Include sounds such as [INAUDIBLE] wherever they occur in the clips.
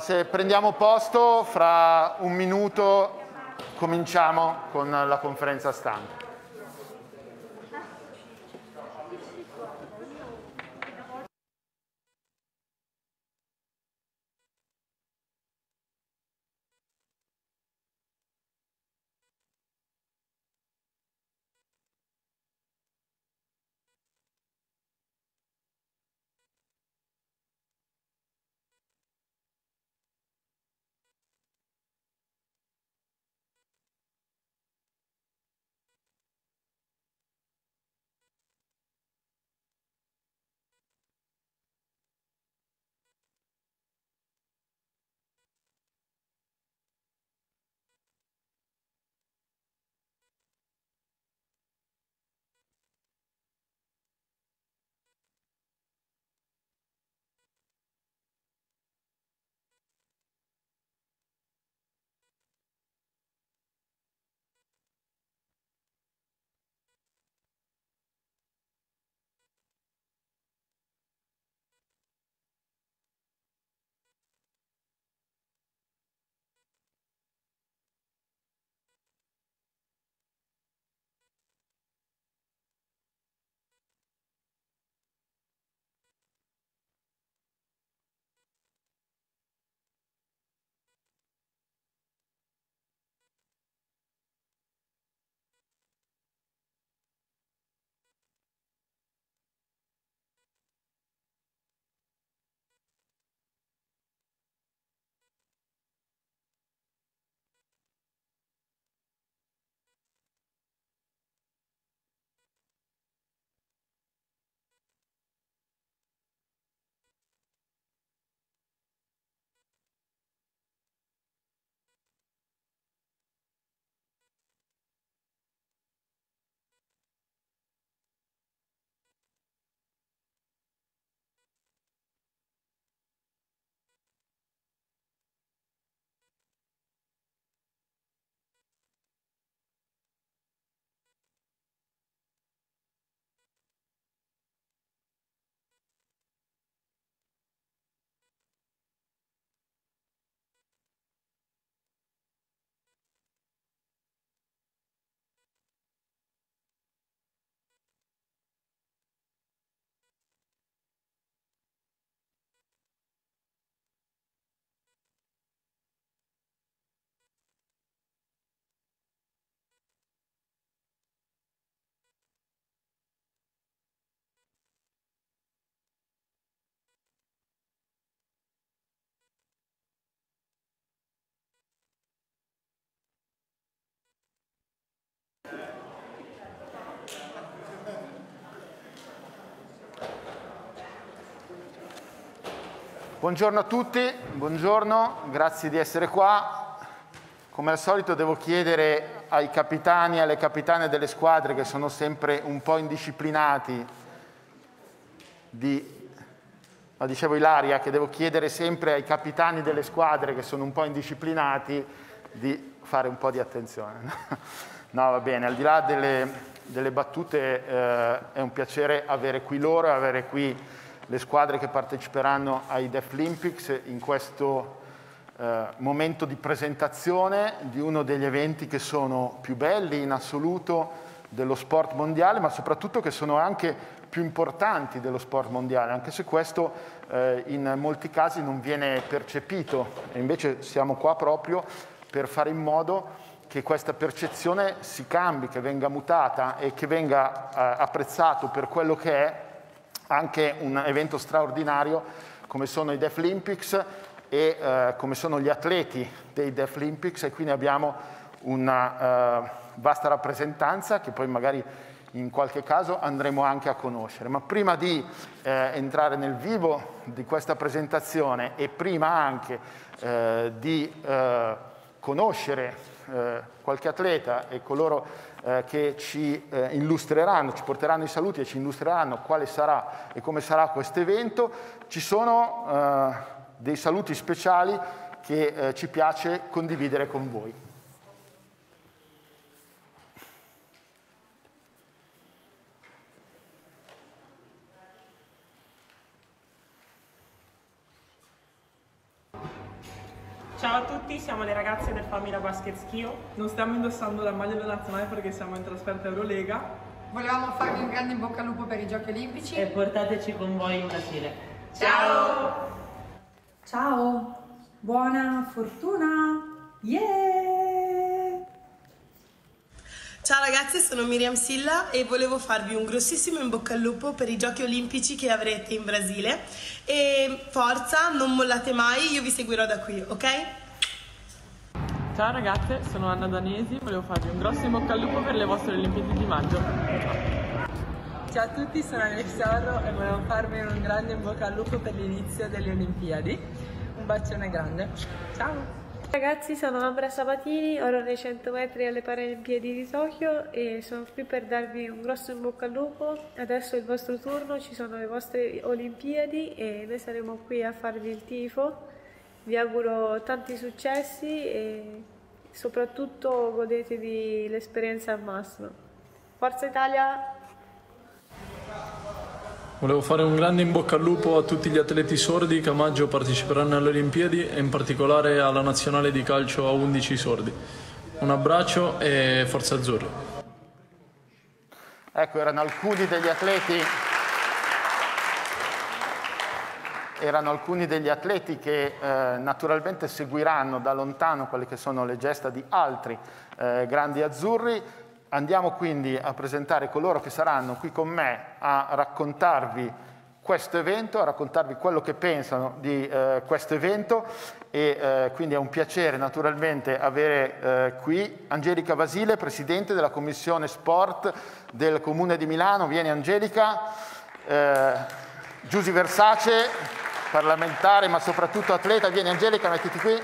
Se prendiamo posto, fra un minuto cominciamo con la conferenza stampa. Buongiorno a tutti, buongiorno, grazie di essere qua. come al solito devo chiedere ai capitani e alle capitane delle squadre che sono sempre un po' indisciplinati di ma dicevo Ilaria che devo chiedere sempre ai capitani delle squadre che sono un po' indisciplinati di fare un po' di attenzione. [LAUGHS] No, va bene, al di là delle, delle battute eh, è un piacere avere qui loro e avere qui le squadre che parteciperanno ai Deaflympics in questo eh, momento di presentazione di uno degli eventi che sono più belli in assoluto dello sport mondiale, ma soprattutto che sono anche più importanti dello sport mondiale, anche se questo eh, in molti casi non viene percepito. E invece siamo qua proprio per fare in modo che questa percezione si cambi, che venga mutata e che venga eh, apprezzato per quello che è anche un evento straordinario come sono i Deaflympics e eh, come sono gli atleti dei Deaflympics e quindi abbiamo una eh, vasta rappresentanza che poi magari in qualche caso andremo anche a conoscere. Ma prima di eh, entrare nel vivo di questa presentazione e prima anche eh, di eh, conoscere eh, qualche atleta e coloro eh, che ci eh, illustreranno, ci porteranno i saluti e ci illustreranno quale sarà e come sarà questo evento, ci sono eh, dei saluti speciali che eh, ci piace condividere con voi. Ciao a tutti, siamo le ragazze del Famila Basket Schio. Non stiamo indossando la maglia della nazionale perché siamo in trasferta Eurolega. Volevamo farvi un grande in bocca al lupo per i giochi olimpici. E portateci con voi in Brasile. Ciao! Ciao, buona fortuna! Yeah! Ciao ragazzi, sono Miriam Silla e volevo farvi un grossissimo in bocca al lupo per i giochi olimpici che avrete in Brasile. E forza, non mollate mai, io vi seguirò da qui, ok? Ciao ragazze, sono Anna Danesi, volevo farvi un grosso in bocca al lupo per le vostre Olimpiadi di maggio. Ciao a tutti, sono Alexia Orro e volevo farvi un grande in bocca al lupo per l'inizio delle Olimpiadi. Un bacione grande. Ciao! Ragazzi, sono Ambra Sabatini, oro nei 100 metri alle Paralimpiadi di Tokyo e sono qui per darvi un grosso in bocca al lupo. Adesso è il vostro turno, ci sono le vostre Olimpiadi e noi saremo qui a farvi il tifo. Vi auguro tanti successi e soprattutto godetevi l'esperienza al massimo. Forza Italia! Volevo fare un grande in bocca al lupo a tutti gli atleti sordi che a maggio parteciperanno alle Olimpiadi e in particolare alla nazionale di calcio a 11 sordi. Un abbraccio e forza azzurra. Ecco, erano alcuni degli atleti erano alcuni degli atleti che eh, naturalmente seguiranno da lontano quelle che sono le gesta di altri eh, grandi azzurri Andiamo quindi a presentare coloro che saranno qui con me a raccontarvi questo evento, a raccontarvi quello che pensano di eh, questo evento e eh, quindi è un piacere naturalmente avere eh, qui Angelica Basile, Presidente della Commissione Sport del Comune di Milano. Vieni Angelica. Eh, Giusy Versace, parlamentare ma soprattutto atleta. Vieni Angelica, mettiti qui.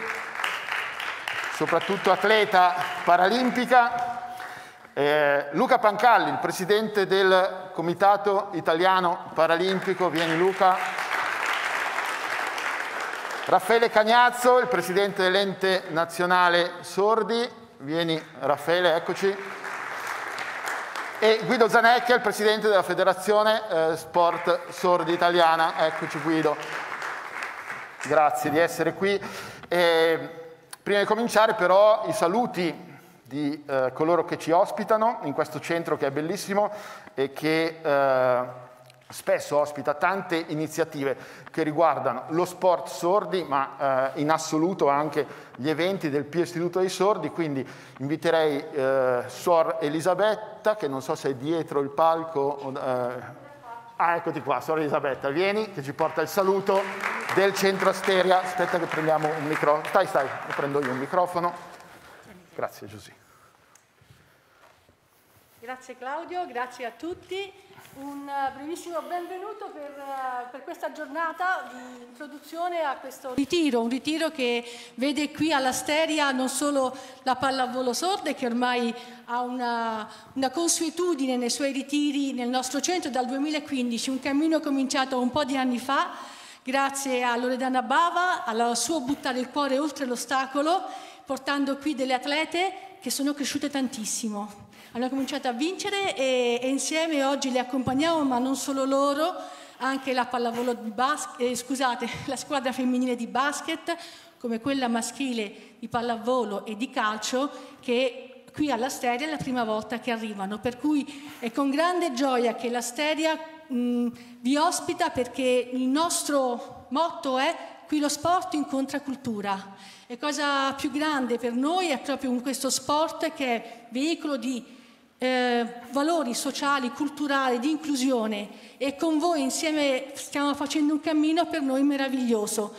Soprattutto atleta paralimpica. Eh, Luca Pancalli, il presidente del Comitato Italiano Paralimpico, vieni Luca. Raffaele Cagnazzo, il presidente dell'ente nazionale Sordi, vieni Raffaele, eccoci. E Guido Zanecchia, il presidente della federazione eh, Sport Sordi Italiana, eccoci Guido. Grazie di essere qui. E, prima di cominciare però i saluti di eh, coloro che ci ospitano in questo centro che è bellissimo e che eh, spesso ospita tante iniziative che riguardano lo sport sordi, ma eh, in assoluto anche gli eventi del Pio Istituto dei Sordi, quindi inviterei eh, Suor Elisabetta, che non so se è dietro il palco. Eh, ah, eccoti qua, Suor Elisabetta, vieni, che ci porta il saluto del centro Asteria. Aspetta che prendiamo un microfono. Stai, stai, prendo io un microfono. Grazie Giusy. Grazie Claudio, grazie a tutti. un eh, brevissimo benvenuto per, eh, per, questa giornata di introduzione a questo ritiro, un ritiro che vede qui all'Asteria non solo la pallavolo sorde che ormai ha una, una consuetudine nei suoi ritiri nel nostro centro dal 2015, un cammino cominciato un po' di anni fa grazie a Loredana Bava, al suo buttare il cuore oltre l'ostacolo, portando qui delle atlete che sono cresciute tantissimo hanno cominciato a vincere e, e, insieme oggi le accompagniamo, ma non solo loro, anche la basket, eh, scusate, [LAUGHS] la squadra femminile di basket, come quella maschile di pallavolo e di calcio, che qui alla Steria è la prima volta che arrivano. Per cui è con grande gioia che la Steria mh, vi ospita perché il nostro motto è qui lo sport incontra cultura. E cosa più grande per noi è proprio questo sport che è veicolo di eh, valori sociali, culturali, di inclusione e con voi insieme stiamo facendo un cammino per noi meraviglioso.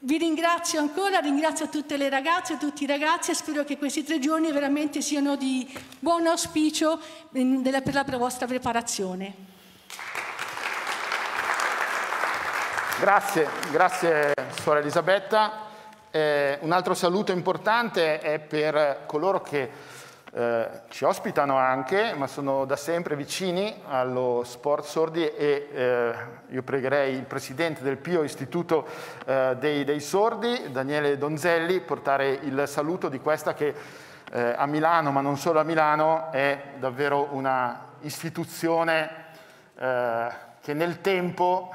Vi ringrazio ancora, ringrazio tutte le ragazze e tutti i ragazzi e spero che questi tre giorni veramente siano di buon auspicio per la vostra preparazione. Grazie, grazie suora Elisabetta. Eh, un altro saluto importante è per coloro che eh, ci ospitano anche, ma sono da sempre vicini allo sport sordi e eh, io pregherei il presidente del Pio Istituto eh, dei, dei, Sordi, Daniele Donzelli, portare il saluto di questa che eh, a Milano, ma non solo a Milano, è davvero una istituzione eh, che nel tempo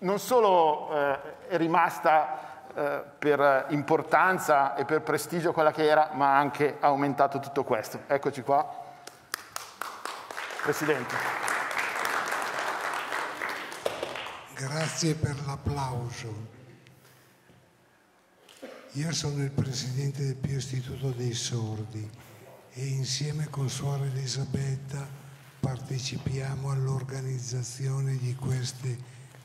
non solo è rimasta eh, per importanza e per prestigio quella che era, ma ha anche aumentato tutto questo. Eccoci qua. Presidente. Grazie per l'applauso. Io sono il presidente del Pio Istituto dei Sordi e insieme con Suora Elisabetta partecipiamo all'organizzazione di queste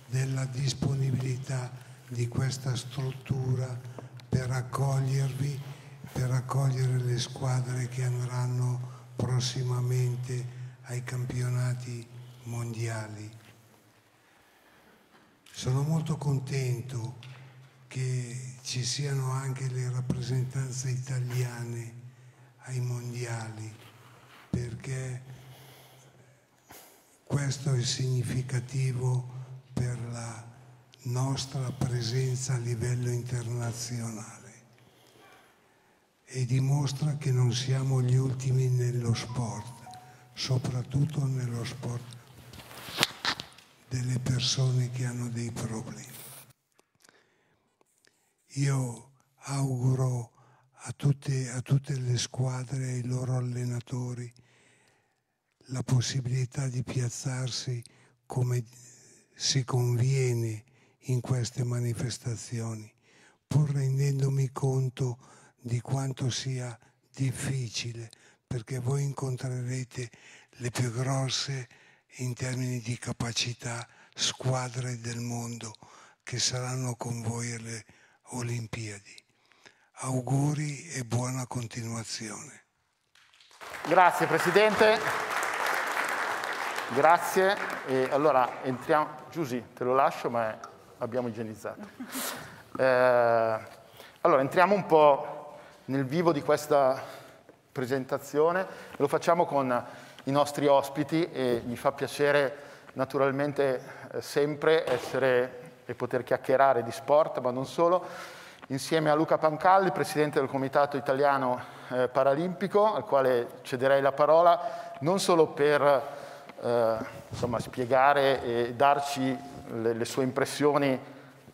della disponibilità di questa struttura per accogliervi, per accogliere le squadre che andranno prossimamente ai campionati mondiali. Sono molto contento che ci siano anche le rappresentanze italiane ai mondiali perché questo è significativo per la nostra presenza a livello internazionale e dimostra che non siamo gli ultimi nello sport, soprattutto nello sport delle persone che hanno dei problemi. Io auguro a tutte, a tutte le squadre e ai loro allenatori la possibilità di piazzarsi come si conviene in queste manifestazioni, pur rendendomi conto di quanto sia difficile, perché voi incontrerete le più grosse in termini di capacità squadre del mondo che saranno con voi alle Olimpiadi. Auguri e buona continuazione. Grazie Presidente. Grazie. E allora entriamo. Giusy, te lo lascio, ma abbiamo igienizzato. Eh, allora, entriamo un po' nel vivo di questa presentazione, lo facciamo con i nostri ospiti e mi fa piacere naturalmente eh, sempre essere e poter chiacchierare di sport, ma non solo, insieme a Luca Pancalli, presidente del Comitato Italiano eh, Paralimpico, al quale cederei la parola non solo per eh, insomma, spiegare e darci le, le sue impressioni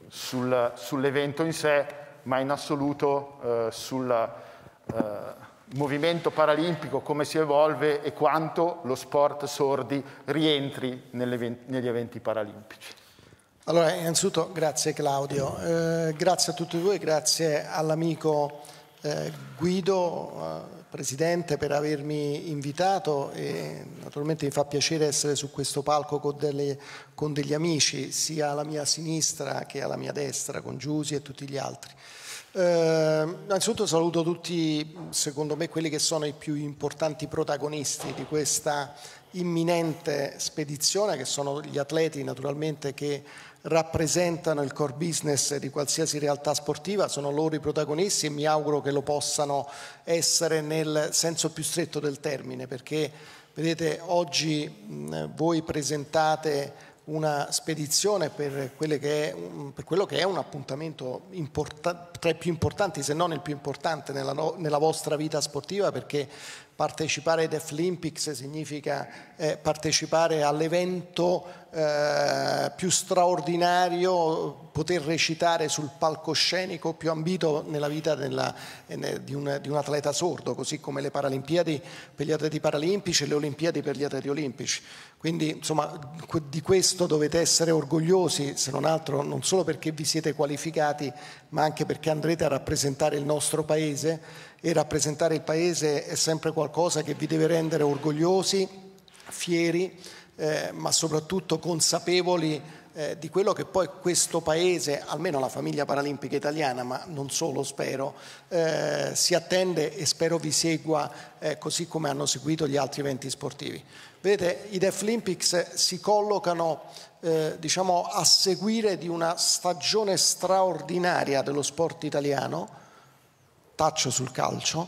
sul, sull'evento in sé, ma in assoluto eh, sul eh, movimento paralimpico, come si evolve e quanto lo sport sordi rientri negli eventi paralimpici. Allora, innanzitutto grazie Claudio, eh, grazie a tutti voi, grazie all'amico eh, Guido Presidente per avermi invitato e naturalmente mi fa piacere essere su questo palco con, delle, con, degli amici sia alla mia sinistra che alla mia destra con Giusi e tutti gli altri. Eh, innanzitutto saluto tutti, secondo me, quelli che sono i più importanti protagonisti di questa imminente spedizione, che sono gli atleti naturalmente che rappresentano il core business di qualsiasi realtà sportiva, sono loro i protagonisti e mi auguro che lo possano essere nel senso più stretto del termine, perché vedete oggi mh, voi presentate una spedizione per, che è, per, quello che è un appuntamento importa, tra i più importanti, se non il più importante nella, no, nella vostra vita sportiva, perché partecipare ai Deaf Olympics significa eh, partecipare all'evento eh, più straordinario, poter recitare sul palcoscenico più ambito nella vita della, eh, di, un, di, un, atleta sordo, così come le Paralimpiadi per gli atleti paralimpici e le Olimpiadi per gli atleti olimpici. Quindi insomma di questo dovete essere orgogliosi, se non altro non solo perché vi siete qualificati, ma anche perché andrete a rappresentare il nostro Paese e rappresentare il Paese è sempre qualcosa che vi deve rendere orgogliosi, fieri, eh, ma soprattutto consapevoli eh, di quello che poi questo Paese, almeno la famiglia paralimpica italiana, ma non solo spero, eh, si attende e spero vi segua eh, così come hanno seguito gli altri eventi sportivi. Vedete, i Deaf Olympics si collocano eh, diciamo, a seguire di una stagione straordinaria dello sport italiano, taccio sul calcio,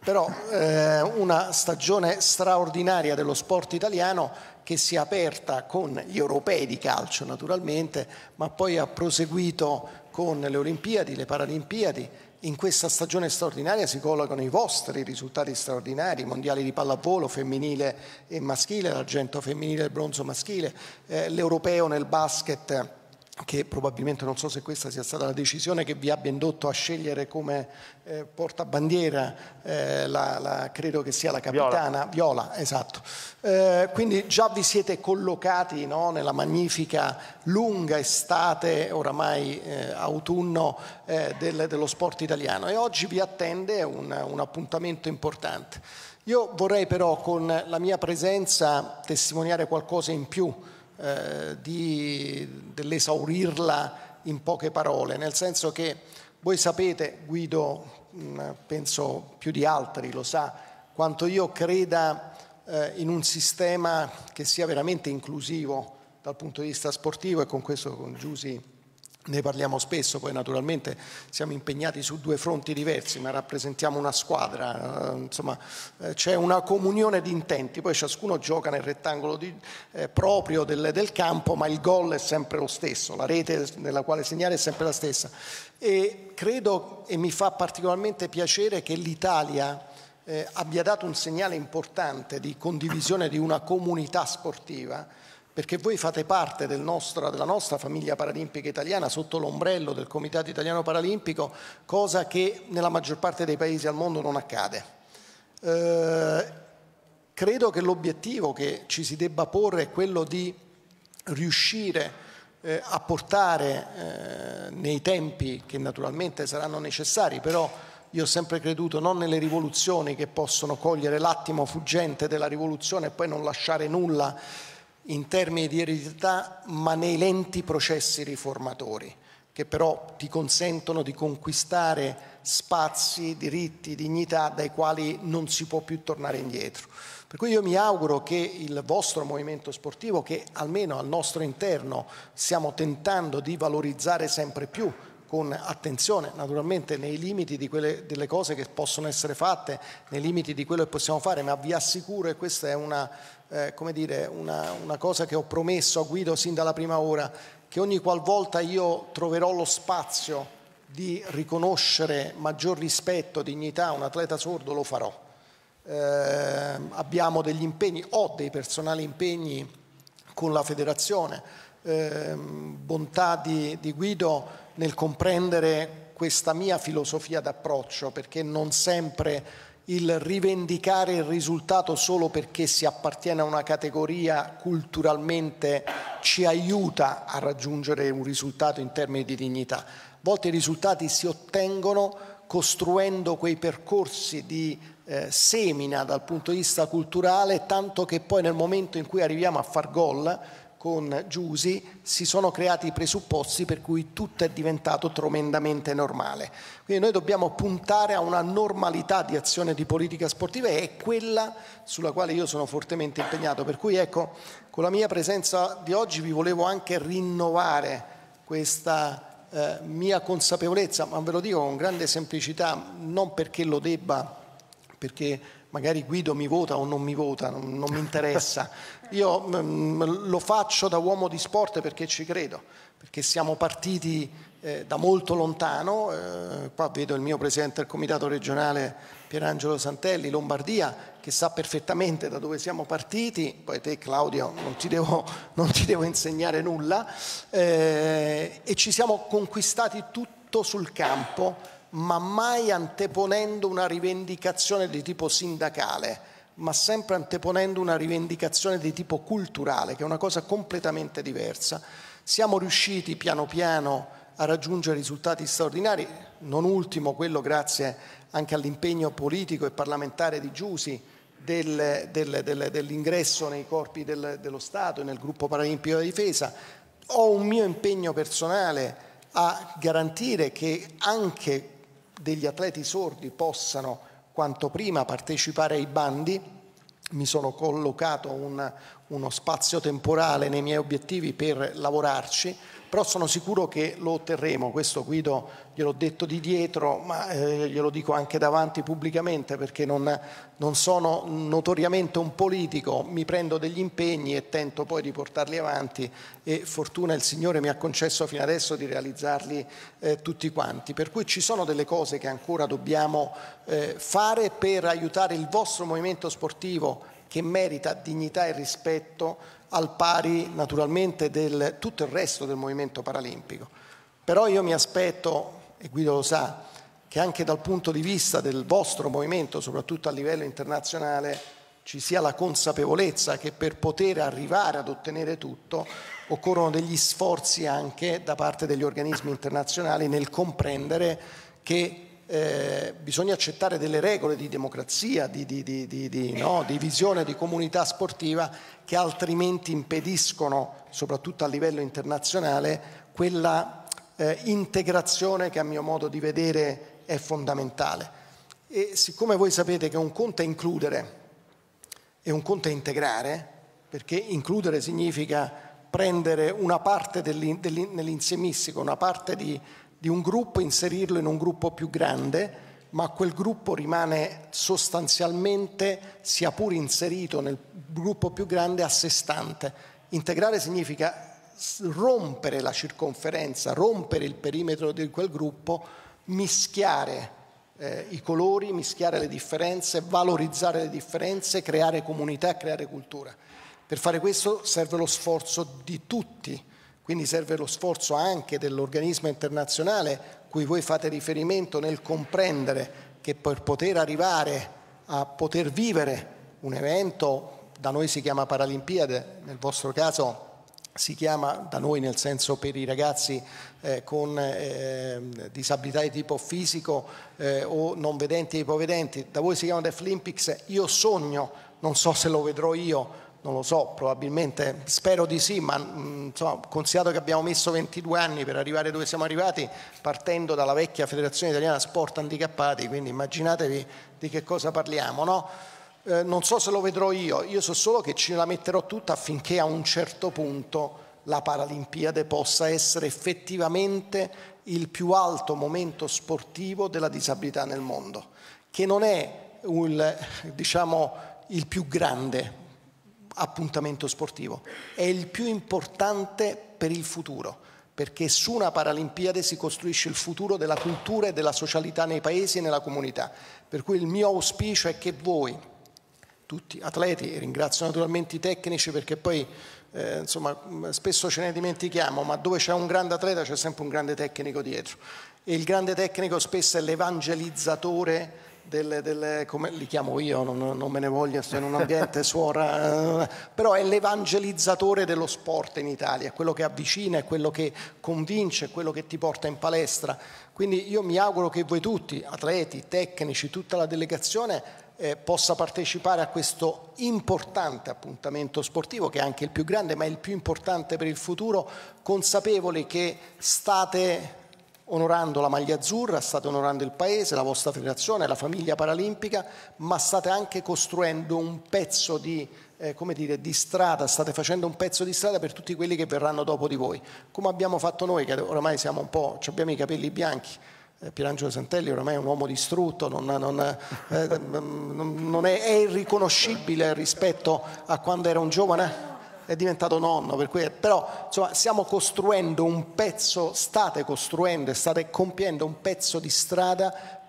però eh, una stagione straordinaria dello sport italiano che si è aperta con gli europei di calcio naturalmente, ma poi ha proseguito con le Olimpiadi, le Paralimpiadi. In questa stagione straordinaria si collocano i vostri risultati straordinari, mondiali di pallavolo femminile e maschile, l'argento femminile e il bronzo maschile, eh, l'europeo nel basket che probabilmente non so se questa sia stata la decisione che vi abbia indotto a scegliere come eh, portabandiera, eh, la, la, credo che sia la capitana Viola, Viola esatto. Eh, quindi già vi siete collocati no, nella magnifica lunga estate, oramai eh, autunno eh, del, dello sport italiano e oggi vi attende un, un appuntamento importante. Io vorrei però con la mia presenza testimoniare qualcosa in più eh, di, dell'esaurirla in poche parole, nel senso che voi sapete, Guido mm, penso più di altri lo sa, quanto io creda eh, in un sistema che sia veramente inclusivo dal punto di vista sportivo e con questo con Giusy ne parliamo spesso, poi naturalmente siamo impegnati su due fronti diversi, ma rappresentiamo una squadra, eh, insomma eh, c'è una comunione di intenti, poi ciascuno gioca nel rettangolo di, eh, proprio del, del, campo, ma il gol è sempre lo stesso, la rete nella quale segnare è sempre la stessa. E credo e mi fa particolarmente piacere che l'Italia eh, abbia dato un segnale importante di condivisione di una comunità sportiva perché voi fate parte del nostro, della nostra famiglia paralimpica italiana sotto l'ombrello del Comitato Italiano Paralimpico, cosa che nella maggior parte dei paesi al mondo non accade. Eh, credo che l'obiettivo che ci si debba porre è quello di riuscire eh, a portare eh, nei tempi che naturalmente saranno necessari, però io ho sempre creduto non nelle rivoluzioni che possono cogliere l'attimo fuggente della rivoluzione e poi non lasciare nulla in termini di eredità, ma nei lenti processi riformatori, che però ti consentono di conquistare spazi, diritti, dignità dai quali non si può più tornare indietro. Per cui io mi auguro che il vostro movimento sportivo, che almeno al nostro interno stiamo tentando di valorizzare sempre più, con attenzione, naturalmente nei limiti di quelle, delle cose che possono essere fatte, nei limiti di quello che possiamo fare, ma vi assicuro, e questa è una, eh, dire, una, una cosa che ho promesso a Guido sin dalla prima ora, che ogni qualvolta io troverò lo spazio di riconoscere maggior rispetto, dignità a un atleta sordo, lo farò. Eh, abbiamo degli impegni, ho dei personali impegni con la federazione, eh, bontà di, di Guido nel comprendere questa mia filosofia d'approccio, perché non sempre il rivendicare il risultato solo perché si appartiene a una categoria culturalmente ci aiuta a raggiungere un risultato in termini di dignità. A volte i risultati si ottengono costruendo quei percorsi di eh, semina dal punto di vista culturale, tanto che poi nel momento in cui arriviamo a far gol con Giusi si sono creati i presupposti per cui tutto è diventato tremendamente normale. Quindi noi dobbiamo puntare a una normalità di azione di politica sportiva e è quella sulla quale io sono fortemente impegnato. Per cui ecco, con la mia presenza di oggi vi volevo anche rinnovare questa eh, mia consapevolezza, ma ve lo dico con grande semplicità, non perché lo debba, perché magari Guido mi vota o non mi vota, non, non mi interessa. [LAUGHS] Io mh, mm, lo faccio da uomo di sport perché ci credo, perché siamo partiti eh, da molto lontano, eh, qua vedo il mio presidente del comitato regionale Pierangelo Santelli, Lombardia, che sa perfettamente da dove siamo partiti, poi te Claudio non ti devo, [LAUGHS] non ti devo insegnare nulla, eh, e ci siamo conquistati tutto sul campo ma mai anteponendo una rivendicazione di tipo sindacale, ma sempre anteponendo una rivendicazione di tipo culturale, che è una cosa completamente diversa. Siamo riusciti piano piano a raggiungere risultati straordinari, non ultimo quello grazie anche all'impegno politico e parlamentare di Giusi del, del, del, dell'ingresso nei corpi dello Stato e nel gruppo paralimpico di difesa. Ho un mio impegno personale a garantire che anche degli atleti sordi possano quanto prima partecipare ai bandi. Mi sono collocato un, uno spazio temporale nei miei obiettivi per lavorarci, però sono sicuro che lo otterremo. Questo Guido gliel'ho detto di dietro, ma eh, glielo dico anche davanti pubblicamente perché non, non, sono notoriamente un politico, mi prendo degli impegni e tento poi di portarli avanti e fortuna il Signore mi ha concesso fino adesso di realizzarli eh, tutti quanti. Per cui ci sono delle cose che ancora dobbiamo eh, fare per aiutare il vostro movimento sportivo che merita dignità e rispetto al pari naturalmente del tutto il resto del movimento paralimpico. Però io mi aspetto e Guido lo sa, che anche dal punto di vista del vostro movimento, soprattutto a livello internazionale, ci sia la consapevolezza che per poter arrivare ad ottenere tutto occorrono degli sforzi anche da parte degli organismi internazionali nel comprendere che eh, bisogna accettare delle regole di democrazia, di, di, di, no, di visione di comunità sportiva che altrimenti impediscono, soprattutto a livello internazionale, quella eh, integrazione che a mio modo di vedere è fondamentale. E siccome voi sapete che un conto è includere e un conto è integrare, perché includere significa prendere una parte nell'insiemistico, una parte di, di un gruppo, inserirlo in un gruppo più grande, ma quel gruppo rimane sostanzialmente, sia pur inserito nel gruppo più grande, a sé stante. Integrare significa rompere la circonferenza, rompere il perimetro di quel gruppo, mischiare eh, i colori, mischiare le differenze, valorizzare le differenze, creare comunità, creare cultura. Per fare questo serve lo sforzo di tutti, quindi serve lo sforzo anche dell'organismo internazionale cui voi fate riferimento nel comprendere che per poter arrivare a poter vivere un evento, da noi si chiama Paralimpiade, nel vostro caso si chiama da noi nel senso per i ragazzi eh, con eh, disabilità di tipo fisico eh, o non vedenti e ipovedenti, da voi si chiama Deaf Olympics, io sogno, non so se lo vedrò io, non lo so, probabilmente spero di sì, ma mm, insomma, considerato che abbiamo messo 22 anni per arrivare dove siamo arrivati, partendo dalla vecchia Federazione Italiana Sport Handicappati, quindi immaginatevi di che cosa parliamo, no? Eh, non so se lo vedrò io, io so solo che ce la metterò tutta affinché a un certo punto la Paralimpiade possa essere effettivamente il più alto momento sportivo della disabilità nel mondo, che non è il, diciamo, il più grande appuntamento sportivo, è il più importante per il futuro, perché su una Paralimpiade si costruisce il futuro della cultura e della socialità nei paesi e nella comunità. Per cui il mio auspicio è che voi, tutti atleti, ringrazio naturalmente i tecnici perché poi eh, insomma, spesso ce ne dimentichiamo, ma dove c'è un grande atleta c'è sempre un grande tecnico dietro e il grande tecnico spesso è l'evangelizzatore del, del, come li chiamo io, non, non me ne voglio, sto in un ambiente suora, eh, però è l'evangelizzatore dello sport in Italia, quello che avvicina, è quello che convince, è quello che ti porta in palestra. Quindi io mi auguro che voi tutti, atleti, tecnici, tutta la delegazione, eh, possa partecipare a questo importante appuntamento sportivo, che è anche il più grande, ma è il più importante per il futuro, consapevoli che state onorando la maglia azzurra, state onorando il paese, la vostra federazione, la famiglia paralimpica, ma state anche costruendo un pezzo di, eh, dire, di strada, state facendo un pezzo di strada per tutti quelli che verranno dopo di voi, come abbiamo fatto noi, che oramai siamo un po', abbiamo i capelli bianchi, eh, Pierangelo Santelli ormai è un uomo distrutto, non, non, eh, [LAUGHS] non è, è, irriconoscibile rispetto a quando era un giovane, è diventato nonno, per cui, però insomma, stiamo costruendo un pezzo, state costruendo e state compiendo un pezzo di strada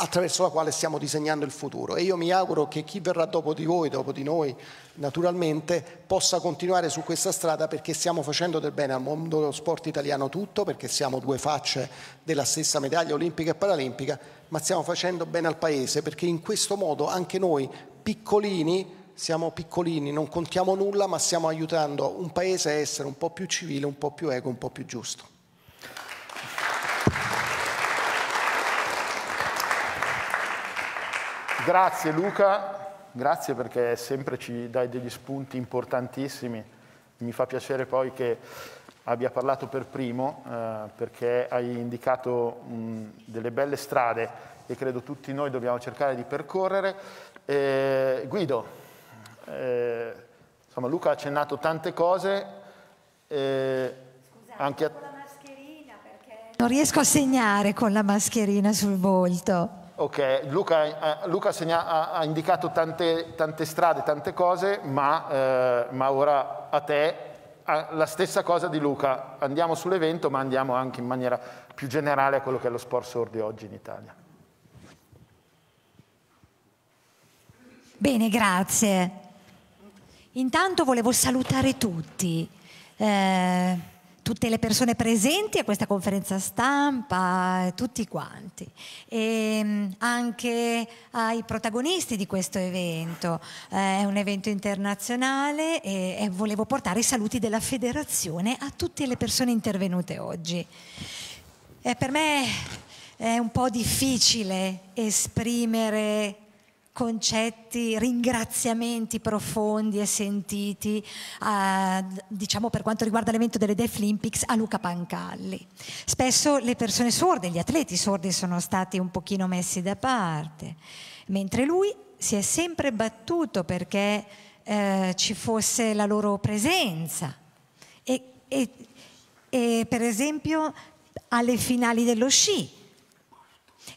attraverso la quale stiamo disegnando il futuro. E io mi auguro che chi verrà dopo di voi, dopo di noi naturalmente, possa continuare su questa strada perché stiamo facendo del bene al mondo dello sport italiano tutto, perché siamo due facce della stessa medaglia olimpica e paralimpica, ma stiamo facendo bene al Paese perché in questo modo anche noi piccolini, siamo piccolini, non contiamo nulla, ma stiamo aiutando un Paese a essere un po' più civile, un po' più eco, un po' più giusto. Grazie Luca, grazie perché sempre ci dai degli spunti importantissimi. Mi fa piacere poi che abbia parlato per primo eh, perché hai indicato mh, delle belle strade che credo tutti noi dobbiamo cercare di percorrere. Eh, Guido, eh, insomma Luca ha accennato tante cose. Eh, Scusate, anche a... Non riesco a segnare con la mascherina sul volto. Ok, Luca, eh, Luca segna, ha, ha, indicato tante, tante, strade, tante cose, ma, eh, ma ora a te la stessa cosa di Luca. Andiamo sull'evento, ma andiamo anche in maniera più generale a quello che è lo sport sordi oggi in Italia. Bene, grazie. Intanto volevo salutare tutti. Eh, tutte le persone presenti a questa conferenza stampa, tutti quanti, e mm, anche ai protagonisti di questo evento. Eh, è un evento internazionale e, e volevo portare i saluti della federazione a tutte le persone intervenute oggi. Eh, per me è un po' difficile esprimere concetti, ringraziamenti profondi e sentiti, eh, diciamo per quanto riguarda l'evento delle Deaflympics, a Luca Pancalli. Spesso le persone sorde, gli atleti sordi sono stati un pochino messi da parte, mentre lui si è sempre battuto perché eh, ci fosse la loro presenza. E, e, e per esempio alle finali dello sci.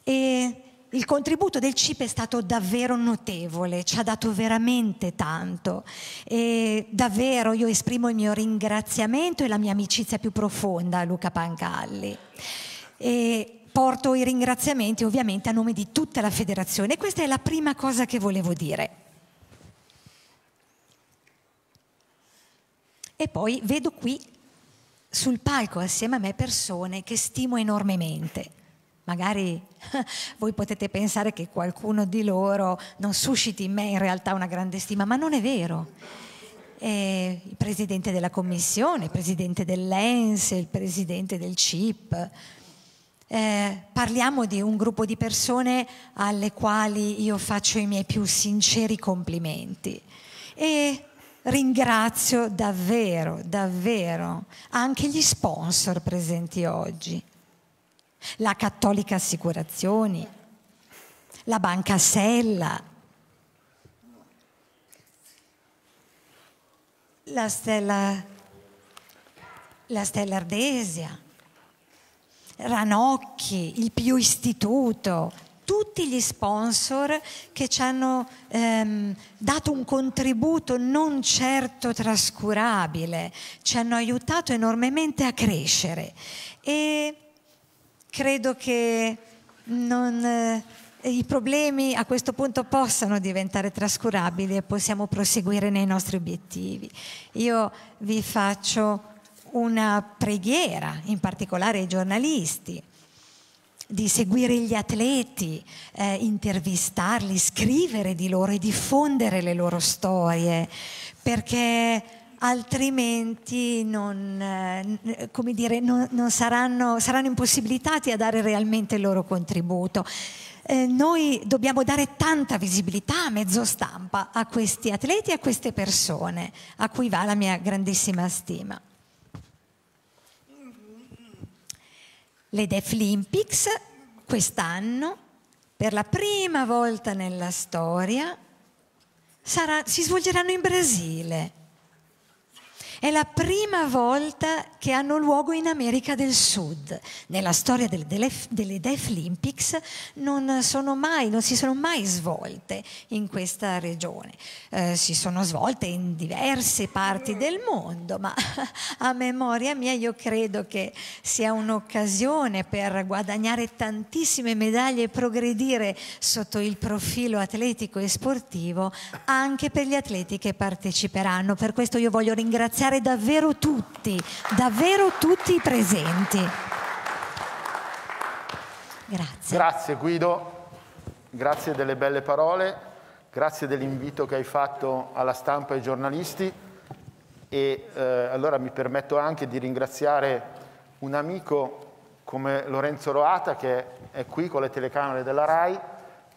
E il contributo del CIP è stato davvero notevole, ci ha dato veramente tanto e davvero io esprimo il mio ringraziamento e la mia amicizia più profonda a Luca Pancalli. E porto i ringraziamenti ovviamente a nome di tutta la federazione questa è la prima cosa che volevo dire. E poi vedo qui sul palco assieme a me persone che stimo enormemente Magari [LAUGHS] voi potete pensare che qualcuno di loro non susciti in me in realtà una grande stima, ma non è vero. Eh, il presidente della commissione, il presidente dell'ENS, il presidente del CIP. Eh, parliamo di un gruppo di persone alle quali io faccio i miei più sinceri complimenti e ringrazio davvero, davvero anche gli sponsor presenti oggi la Cattolica Assicurazioni, la Banca Sella, la Stella, la Stella Ardesia, Ranocchi, il Pio Istituto, tutti gli sponsor che ci hanno ehm, dato un contributo non certo trascurabile, ci hanno aiutato enormemente a crescere. E credo che non, eh, i problemi a questo punto possano diventare trascurabili e possiamo proseguire nei nostri obiettivi. Io vi faccio una preghiera, in particolare ai giornalisti, di seguire gli atleti, eh, intervistarli, scrivere di loro e diffondere le loro storie, perché altrimenti non, eh, come dire, non, non saranno, saranno impossibilitati a dare realmente il loro contributo. eh, noi dobbiamo dare tanta visibilità a mezzo stampa a questi atleti e a queste persone, a cui va la mia grandissima stima. Le Deaflympics quest'anno, per la prima volta nella storia, sarà, si svolgeranno in Brasile. È la prima volta che hanno luogo in America del Sud. Nella storia delle, delle, delle Deaflympics non, mai, non si sono mai svolte in questa regione. Eh, si sono svolte in diverse parti del mondo, ma [LAUGHS] a memoria mia io credo che sia un'occasione per guadagnare tantissime medaglie e progredire sotto il profilo atletico e sportivo anche per gli atleti che parteciperanno. Per questo io voglio ringraziare ringraziare davvero tutti, davvero tutti i presenti. Grazie. Grazie Guido, grazie delle belle parole, grazie dell'invito che hai fatto alla stampa e ai giornalisti e eh, allora mi permetto anche di ringraziare un amico come Lorenzo Roata che è qui con le telecamere della RAI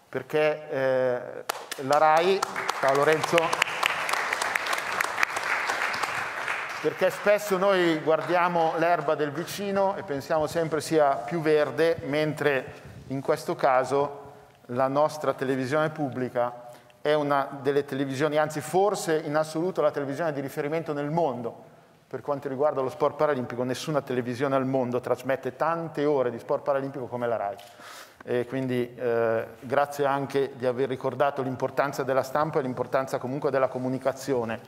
perché eh, la RAI, ciao Lorenzo, perché spesso noi guardiamo l'erba del vicino e pensiamo sempre sia più verde, mentre in questo caso la nostra televisione pubblica è una delle televisioni, anzi forse in assoluto la televisione di riferimento nel mondo per quanto riguarda lo sport paralimpico. Nessuna televisione al mondo trasmette tante ore di sport paralimpico come la RAI. E quindi eh, grazie anche di aver ricordato l'importanza della stampa e l'importanza comunque della comunicazione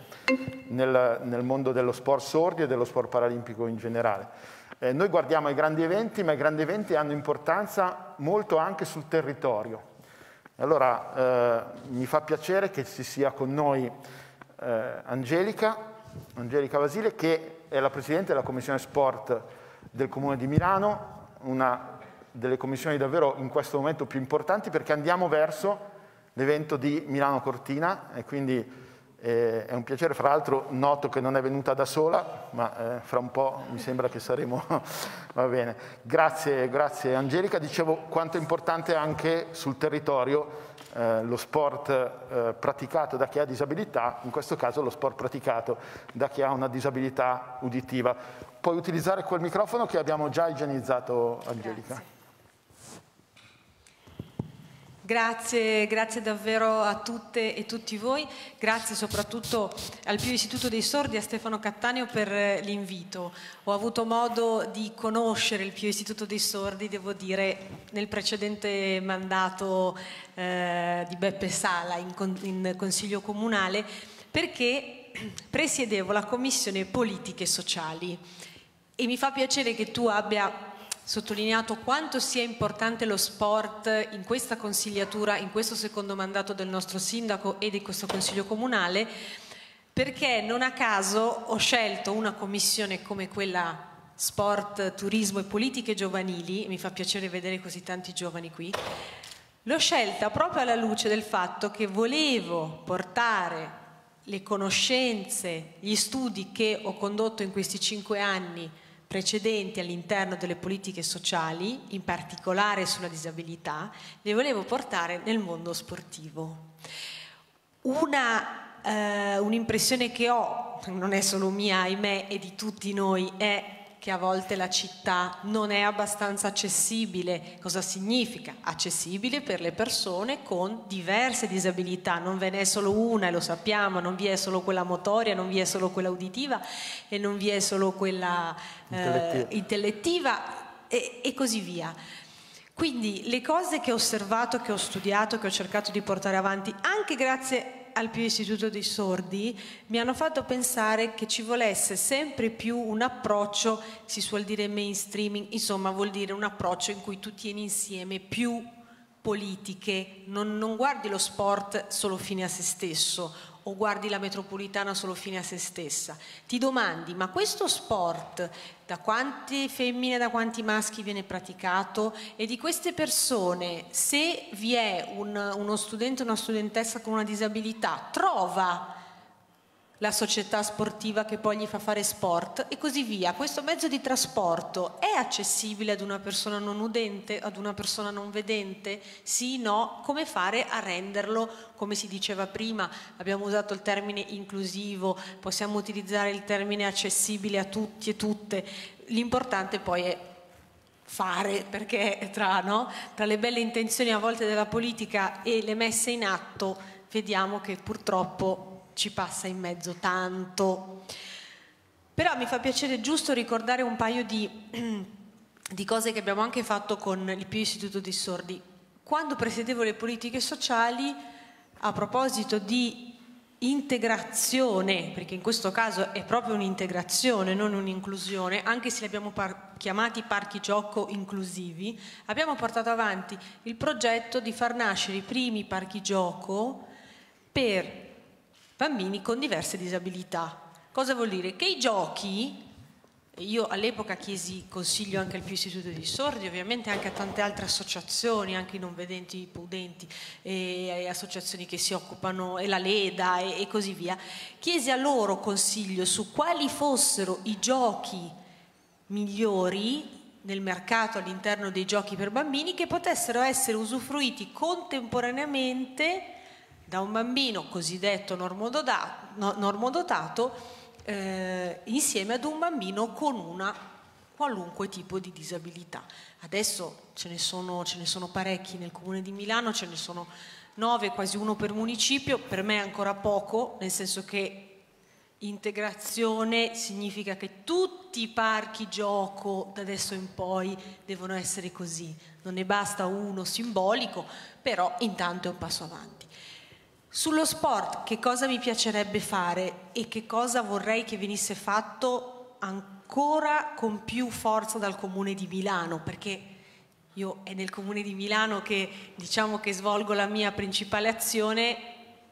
nel, nel, mondo dello sport sordi e dello sport paralimpico in generale. Eh, noi guardiamo i grandi eventi, ma i grandi eventi hanno importanza molto anche sul territorio. Allora eh, mi fa piacere che ci sia con noi eh, Angelica, Angelica Basile, che è la Presidente della Commissione Sport del Comune di Milano, una delle commissioni davvero in questo momento più importanti perché andiamo verso l'evento di Milano Cortina e quindi eh, è un piacere, fra l'altro noto che non è venuta da sola, ma eh, fra un po' mi sembra che saremo, [LAUGHS] va bene. Grazie, grazie Angelica, dicevo quanto è importante anche sul territorio eh, lo sport eh, praticato da chi ha disabilità, in questo caso lo sport praticato da chi ha una disabilità uditiva. Puoi utilizzare quel microfono che abbiamo già igienizzato Angelica. Grazie. Grazie, grazie davvero a tutte e tutti voi, grazie soprattutto al Pio Istituto dei Sordi e a Stefano Cattaneo per l'invito. Ho avuto modo di conoscere il Pio Istituto dei Sordi, devo dire, nel precedente mandato eh, di Beppe Sala in, in Consiglio Comunale perché presiedevo la Commissione Politiche Sociali e mi fa piacere che tu abbia sottolineato quanto sia importante lo sport in questa consigliatura, in questo secondo mandato del nostro sindaco e di questo consiglio comunale, perché non a caso ho scelto una commissione come quella sport, turismo e politiche giovanili, mi fa piacere vedere così tanti giovani qui, l'ho scelta proprio alla luce del fatto che volevo portare le conoscenze, gli studi che ho condotto in questi cinque anni precedenti all'interno delle politiche sociali, in particolare sulla disabilità, le volevo portare nel mondo sportivo. Una, eh, un'impressione che ho, non è solo mia, ahimè, e di tutti noi, è che a volte la città non è abbastanza accessibile. Cosa significa? Accessibile per le persone con diverse disabilità, non ve n'è solo una e lo sappiamo, non vi è solo quella motoria, non vi è solo quella uditiva e non vi è solo quella eh, intellettiva e, e così via. Quindi le cose che ho osservato, che ho studiato, che ho cercato di portare avanti, anche grazie al Pio Istituto dei Sordi mi hanno fatto pensare che ci volesse sempre più un approccio, si suol dire mainstreaming, insomma vuol dire un approccio in cui tu tieni insieme più politiche, non, non guardi lo sport solo fine a se stesso o guardi la metropolitana solo fine a se stessa. Ti domandi, ma questo sport da quante femmine, da quanti maschi viene praticato e di queste persone, se vi è un, uno studente o una studentessa con una disabilità, trova la società sportiva che poi gli fa fare sport e così via. Questo mezzo di trasporto è accessibile ad una persona non udente, ad una persona non vedente? Sì, no? Come fare a renderlo, come si diceva prima, abbiamo usato il termine inclusivo, possiamo utilizzare il termine accessibile a tutti e tutte. L'importante poi è fare, perché tra, no? tra le belle intenzioni a volte della politica e le messe in atto vediamo che purtroppo ci passa in mezzo tanto. Però mi fa piacere giusto ricordare un paio di, [CLEARS THROAT] di cose che abbiamo anche fatto con il Pio Istituto di Sordi. Quando presiedevo le politiche sociali, a proposito di integrazione, perché in questo caso è proprio un'integrazione, non un'inclusione, anche se li abbiamo par- chiamati parchi gioco inclusivi, abbiamo portato avanti il progetto di far nascere i primi parchi gioco per bambini con diverse disabilità. Cosa vuol dire? Che i giochi, io all'epoca chiesi consiglio anche al più istituto di sordi, ovviamente anche a tante altre associazioni, anche i non vedenti, i pudenti, e, e associazioni che si occupano, e la Leda e, e così via, chiesi a loro consiglio su quali fossero i giochi migliori nel mercato all'interno dei giochi per bambini che potessero essere usufruiti contemporaneamente da un bambino cosiddetto normodotato eh, insieme ad un bambino con una qualunque tipo di disabilità. Adesso ce ne, sono, ce ne sono parecchi nel comune di Milano, ce ne sono nove, quasi uno per municipio, per me è ancora poco, nel senso che integrazione significa che tutti i parchi gioco da adesso in poi devono essere così, non ne basta uno simbolico, però intanto è un passo avanti. Sullo sport, che cosa mi piacerebbe fare e che cosa vorrei che venisse fatto ancora con più forza dal Comune di Milano, perché io è nel Comune di Milano che diciamo che svolgo la mia principale azione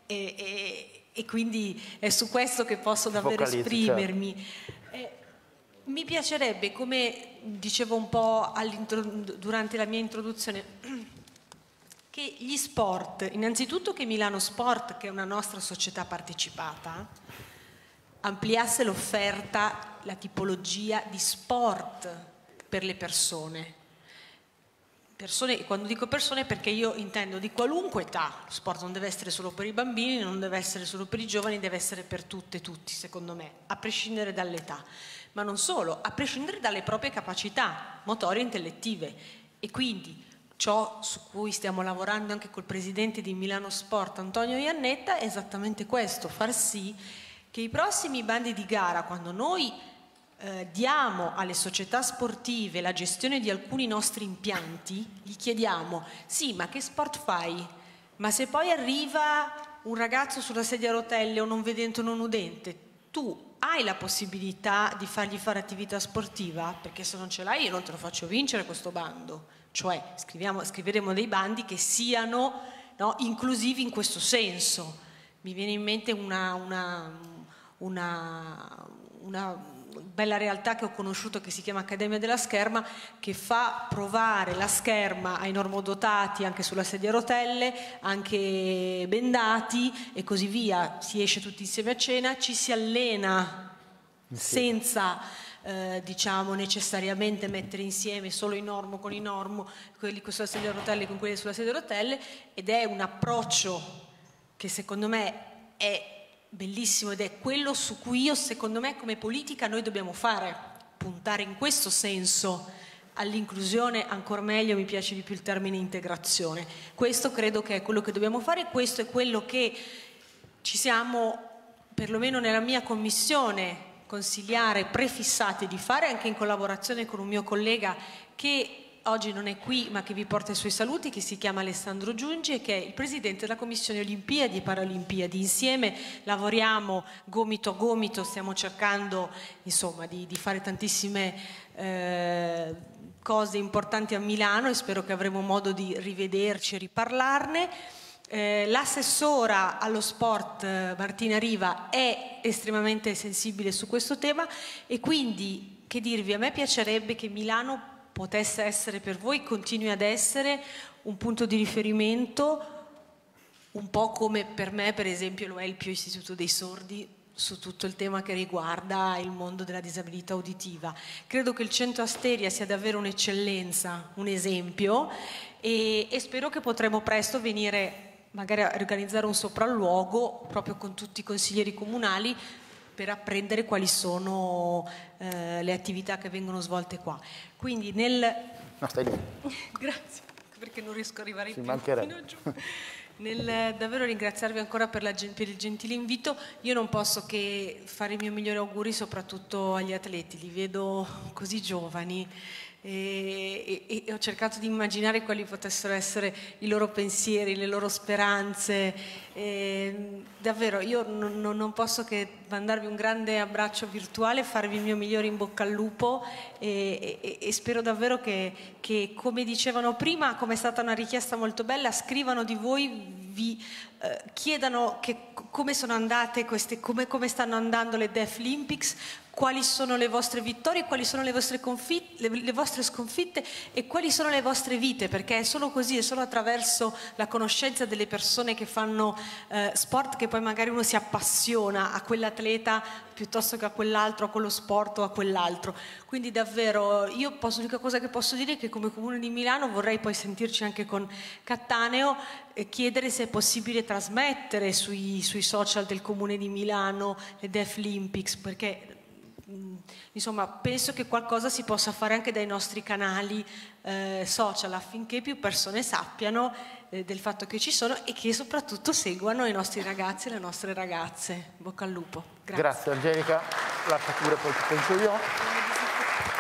e, e, e quindi è su questo che posso davvero certo. esprimermi. Certo. Eh, mi piacerebbe, come dicevo un po' durante la mia introduzione, [CLEARS THROAT] che gli sport, innanzitutto che Milano Sport, che è una nostra società partecipata, ampliasse l'offerta, la tipologia di sport per le persone. Persone, quando dico persone perché io intendo di qualunque età, lo sport non deve essere solo per i bambini, non deve essere solo per i giovani, deve essere per tutte e tutti, secondo me, a prescindere dall'età. Ma non solo, a prescindere dalle proprie capacità motorie e intellettive. E quindi ciò su cui stiamo lavorando anche col presidente di Milano Sport Antonio Iannetta è esattamente questo, far sì che i prossimi bandi di gara, quando noi eh, diamo alle società sportive la gestione di alcuni nostri impianti, gli chiediamo, sì, ma che sport fai? Ma se poi arriva un ragazzo sulla sedia a rotelle o non vedente o non udente, tu hai la possibilità di fargli fare attività sportiva? Perché se non ce l'hai io non te lo faccio vincere questo bando cioè scriveremo dei bandi che siano no, inclusivi in questo senso. Mi viene in mente una, una, una, una bella realtà che ho conosciuto che si chiama Accademia della Scherma che fa provare la scherma ai normodotati anche sulla sedia a rotelle, anche bendati e così via. Si esce tutti insieme a cena, ci si allena senza eh, diciamo necessariamente mettere insieme solo i normo con i normo, quelli sulla sedia a rotelle con quelli sulla sedia a rotelle ed è un approccio che secondo me è bellissimo ed è quello su cui io secondo me come politica noi dobbiamo fare, puntare in questo senso all'inclusione, ancora meglio mi piace di più il termine integrazione. Questo credo che è quello che dobbiamo fare, questo è quello che ci siamo, perlomeno nella mia commissione, consigliare prefissati di fare anche in collaborazione con un mio collega che oggi non è qui ma che vi porta i suoi saluti, che si chiama Alessandro Giungi e che è il presidente della Commissione Olimpiadi e Paralimpiadi. Insieme lavoriamo gomito a gomito, stiamo cercando insomma, di, di fare tantissime eh, cose importanti a Milano e spero che avremo modo di rivederci e riparlarne. Eh, l'assessora allo sport eh, Martina Riva è estremamente sensibile su questo tema e quindi che dirvi, a me piacerebbe che Milano potesse essere per voi, continui ad essere un punto di riferimento, un po' come per me per esempio lo è il Pio Istituto dei Sordi su tutto il tema che riguarda il mondo della disabilità uditiva. Credo che il centro Asteria sia davvero un'eccellenza, un esempio e, e spero che potremo presto venire magari a organizzare un sopralluogo proprio con tutti i consiglieri comunali per apprendere quali sono eh, le attività che vengono svolte qua. Quindi nel... No, stai lì. [LAUGHS] Grazie, perché non riesco ad arrivare Ci più fino giù. Nel davvero ringraziarvi ancora per, la per il gentile invito, io non posso che fare i miei migliori auguri soprattutto agli atleti, li vedo così giovani e, e- e ho cercato di immaginare quali potessero essere i loro pensieri, le loro speranze. E, davvero, io non, non- posso che mandarvi un grande abbraccio virtuale, farvi il mio migliore in bocca al lupo e spero davvero che, che, come dicevano prima, come è stata una richiesta molto bella, scrivano di voi, vi eh, chiedano che- come sono andate queste, come, come stanno andando le Deaf Olympics, quali sono le vostre vittorie, quali sono le vostre, le- le vostre sconfitte e quali sono le vostre vite, perché è solo così, è solo attraverso la conoscenza delle persone che fanno eh, sport che poi magari uno si appassiona a quell'atleta piuttosto che a quell'altro, a quello sport o a quell'altro. Quindi davvero io posso, l'unica cosa che posso dire è che come Comune di Milano vorrei poi sentirci anche con Cattaneo e chiedere se è possibile trasmettere sui, sui social del Comune di Milano le Deaf Olympics, perché Mm, insomma, penso che qualcosa si possa fare anche dai nostri canali eh, social affinché più persone sappiano eh, del fatto che ci sono e che soprattutto seguano i nostri ragazzi e le nostre ragazze. Bocca al lupo. Grazie. Grazie Angelica, lascia pure poi penso io.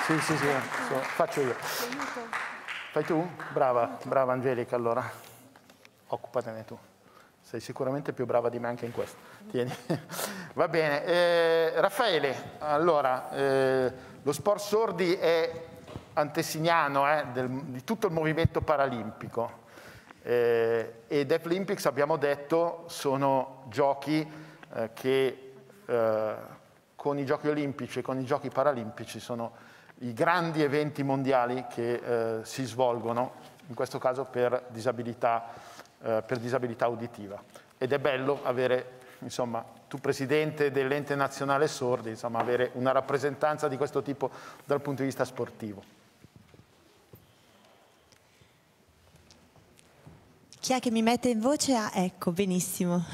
Sì, sì, sì, so- faccio io. Fai tu? Brava, brava Angelica allora. Occupatene tu. Sei sicuramente più brava di me anche in questo. Tieni. [LAUGHS] Va bene. Eh, Raffaele, allora, eh, lo sport sordi è antesignano eh, del- di tutto il movimento paralimpico. Eh, e Deaf Olympics, abbiamo detto, sono giochi eh, che eh, con i giochi olimpici e con i giochi paralimpici sono i grandi eventi mondiali che eh, si svolgono, in questo caso per disabilità, eh, per disabilità uditiva. Ed è bello avere, insomma, tu presidente dell'ente nazionale sordi, insomma, avere una rappresentanza di questo tipo dal punto di vista sportivo. Chi è che mi mette in voce? Ah, ecco, benissimo.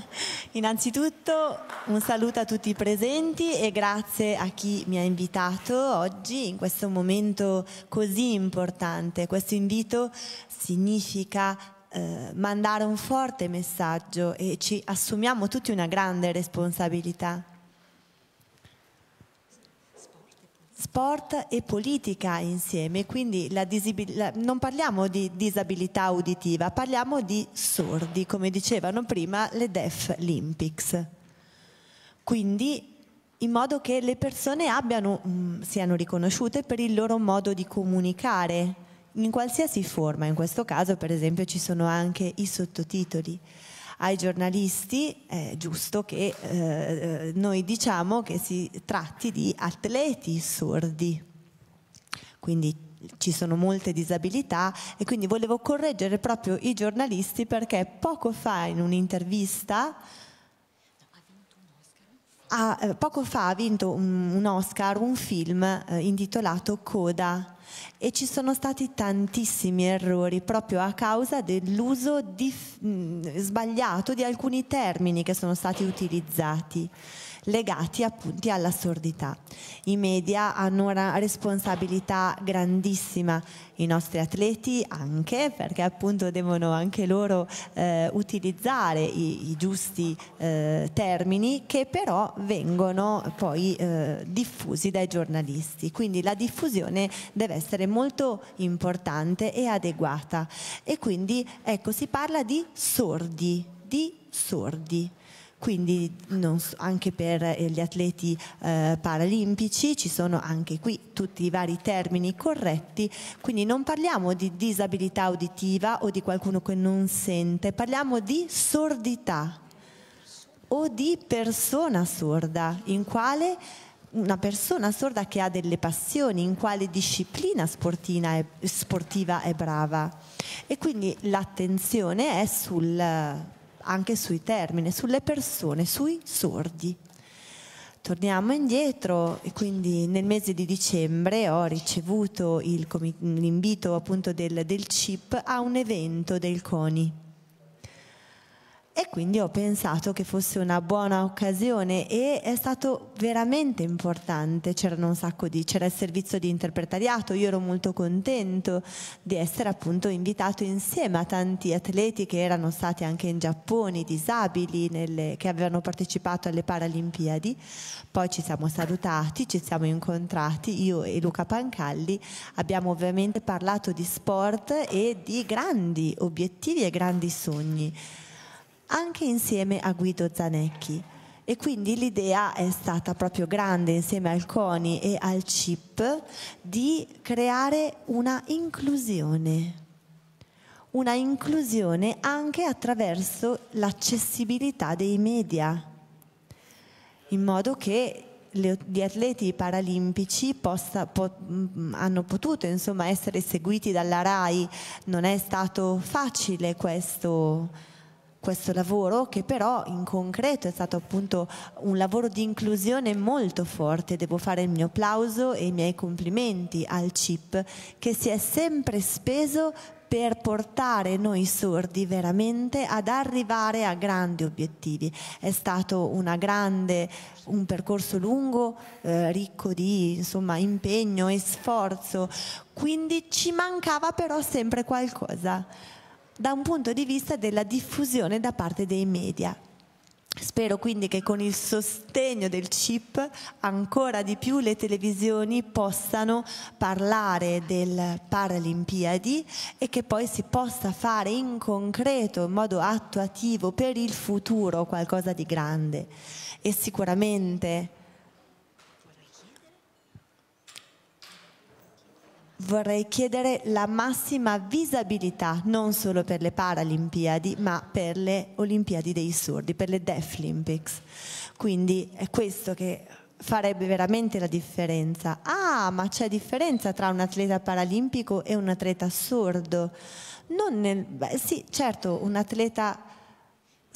[LAUGHS] Innanzitutto un saluto a tutti i presenti e grazie a chi mi ha invitato oggi in questo momento così importante. Questo invito significa eh, mandare un forte messaggio e ci assumiamo tutti una grande responsabilità. Sport e politica insieme, quindi la la- non parliamo di disabilità uditiva, parliamo di sordi, come dicevano prima le Deaf Olympics. Quindi in modo che le persone abbiano, mm, siano riconosciute per il loro modo di comunicare, in qualsiasi forma. In questo caso, per esempio, ci sono anche i sottotitoli. Ai giornalisti è giusto che eh, eh, noi diciamo che si tratti di atleti sordi. Quindi ci sono molte disabilità e quindi volevo correggere proprio i giornalisti perché poco fa in un'intervista ha- eh, poco fa ha vinto un, un Oscar un film eh, intitolato Coda e ci sono stati tantissimi errori proprio a causa dell'uso mh, sbagliato di alcuni termini che sono stati utilizzati legati appunto alla sordità. I media hanno una responsabilità grandissima, i nostri atleti anche, perché appunto devono anche loro eh, utilizzare i, i giusti eh, termini che però vengono poi eh, diffusi dai giornalisti. Quindi la diffusione deve essere molto importante e adeguata. E quindi ecco, si parla di sordi, di sordi quindi so- anche per eh, gli atleti eh, paralimpici ci sono anche qui tutti i vari termini corretti, quindi non parliamo di disabilità uditiva o di qualcuno che non sente, parliamo di sordità o di persona sorda, in quale una persona sorda che ha delle passioni, in quale disciplina è- sportiva è brava. E quindi l'attenzione è sul, anche sui termini, sulle persone, sui sordi. Torniamo indietro e quindi nel mese di dicembre ho ricevuto l'invito appunto del, del CIP a un evento del CONI. E quindi ho pensato che fosse una buona occasione e è stato veramente importante, c'erano un sacco di, c'era il servizio di interpretariato, io ero molto contento di essere appunto invitato insieme a tanti atleti che erano stati anche in Giappone, disabili, nelle, che avevano partecipato alle Paralimpiadi, poi ci siamo salutati, ci siamo incontrati, io e Luca Pancalli. Abbiamo ovviamente parlato di sport e di grandi obiettivi e grandi sogni anche insieme a Guido Zanecchi. E quindi l'idea è stata proprio grande insieme al CONI e al CIP di creare una inclusione. Una inclusione anche attraverso l'accessibilità dei media, in modo che gli atleti paralimpici possa, po, hanno potuto insomma, essere seguiti dalla RAI. Non è stato facile questo questo lavoro che però in concreto è stato appunto un lavoro di inclusione molto forte. Devo fare il mio applauso e i miei complimenti al CIP che si è sempre speso per portare noi sordi veramente ad arrivare a grandi obiettivi. È stato grande, un percorso lungo, eh, ricco di insomma, impegno e sforzo, quindi ci mancava però sempre qualcosa da un punto di vista della diffusione da parte dei media. Spero quindi che con il sostegno del CIP ancora di più le televisioni possano parlare del Paralimpiadi e che poi si possa fare in concreto, in modo attuativo per il futuro qualcosa di grande. E sicuramente vorrei chiedere la massima visibilità non solo per le Paralimpiadi ma per le Olimpiadi dei Sordi, per le Deaflympics. Quindi è questo che farebbe veramente la differenza. Ah, ma c'è differenza tra un atleta paralimpico e un atleta sordo? Nel, beh, sì, certo, un atleta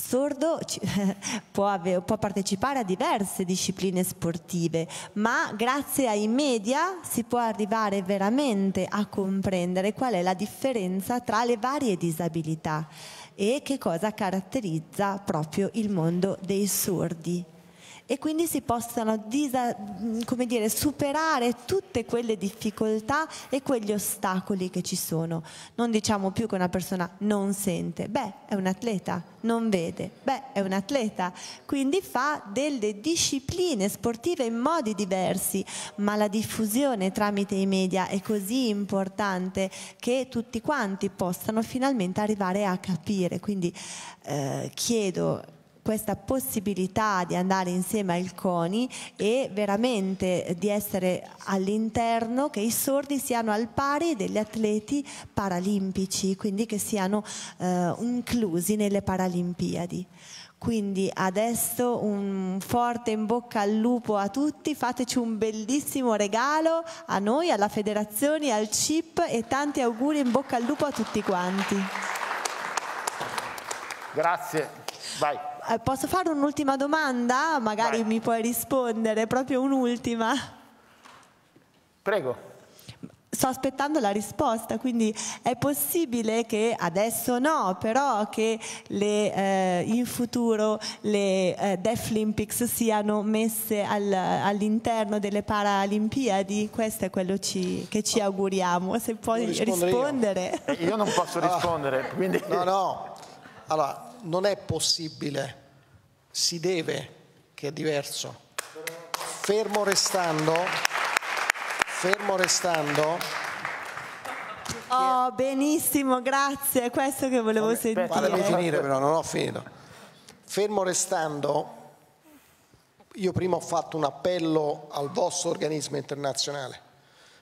sordo [LAUGHS] può, avere, può, partecipare a diverse discipline sportive, ma grazie ai media si può arrivare veramente a comprendere qual è la differenza tra le varie disabilità e che cosa caratterizza proprio il mondo dei sordi e quindi si possano disa, dire, superare tutte quelle difficoltà e quegli ostacoli che ci sono. Non diciamo più che una persona non sente, beh è un atleta, non vede, beh è un atleta, quindi fa delle discipline sportive in modi diversi, ma la diffusione tramite i media è così importante che tutti quanti possano finalmente arrivare a capire. Quindi eh, chiedo questa possibilità di andare insieme al CONI e veramente di essere all'interno, che i sordi siano al pari degli atleti paralimpici, quindi che siano eh, inclusi nelle Paralimpiadi. Quindi adesso un forte in bocca al lupo a tutti, fateci un bellissimo regalo a noi, alla federazione, al CIP e tanti auguri in bocca al lupo a tutti quanti. Grazie, vai. Eh, posso fare un'ultima domanda? Magari Vai. mi puoi rispondere, proprio un'ultima. Prego. Sto aspettando la risposta, quindi è possibile che adesso no, però che le, eh, in futuro le eh, Deaflympics siano messe al, all'interno delle Paralimpiadi? Questo è quello ci, che ci auguriamo. Se puoi rispondere. Io. io. non posso rispondere, quindi... No, no. Allora, non è possibile, si deve, che è diverso. Fermo restando, fermo restando. Oh, benissimo, grazie, è questo che volevo Vabbè, sentire. Fatemi finire però, non ho finito. Fermo restando, io prima ho fatto un appello al vostro organismo internazionale.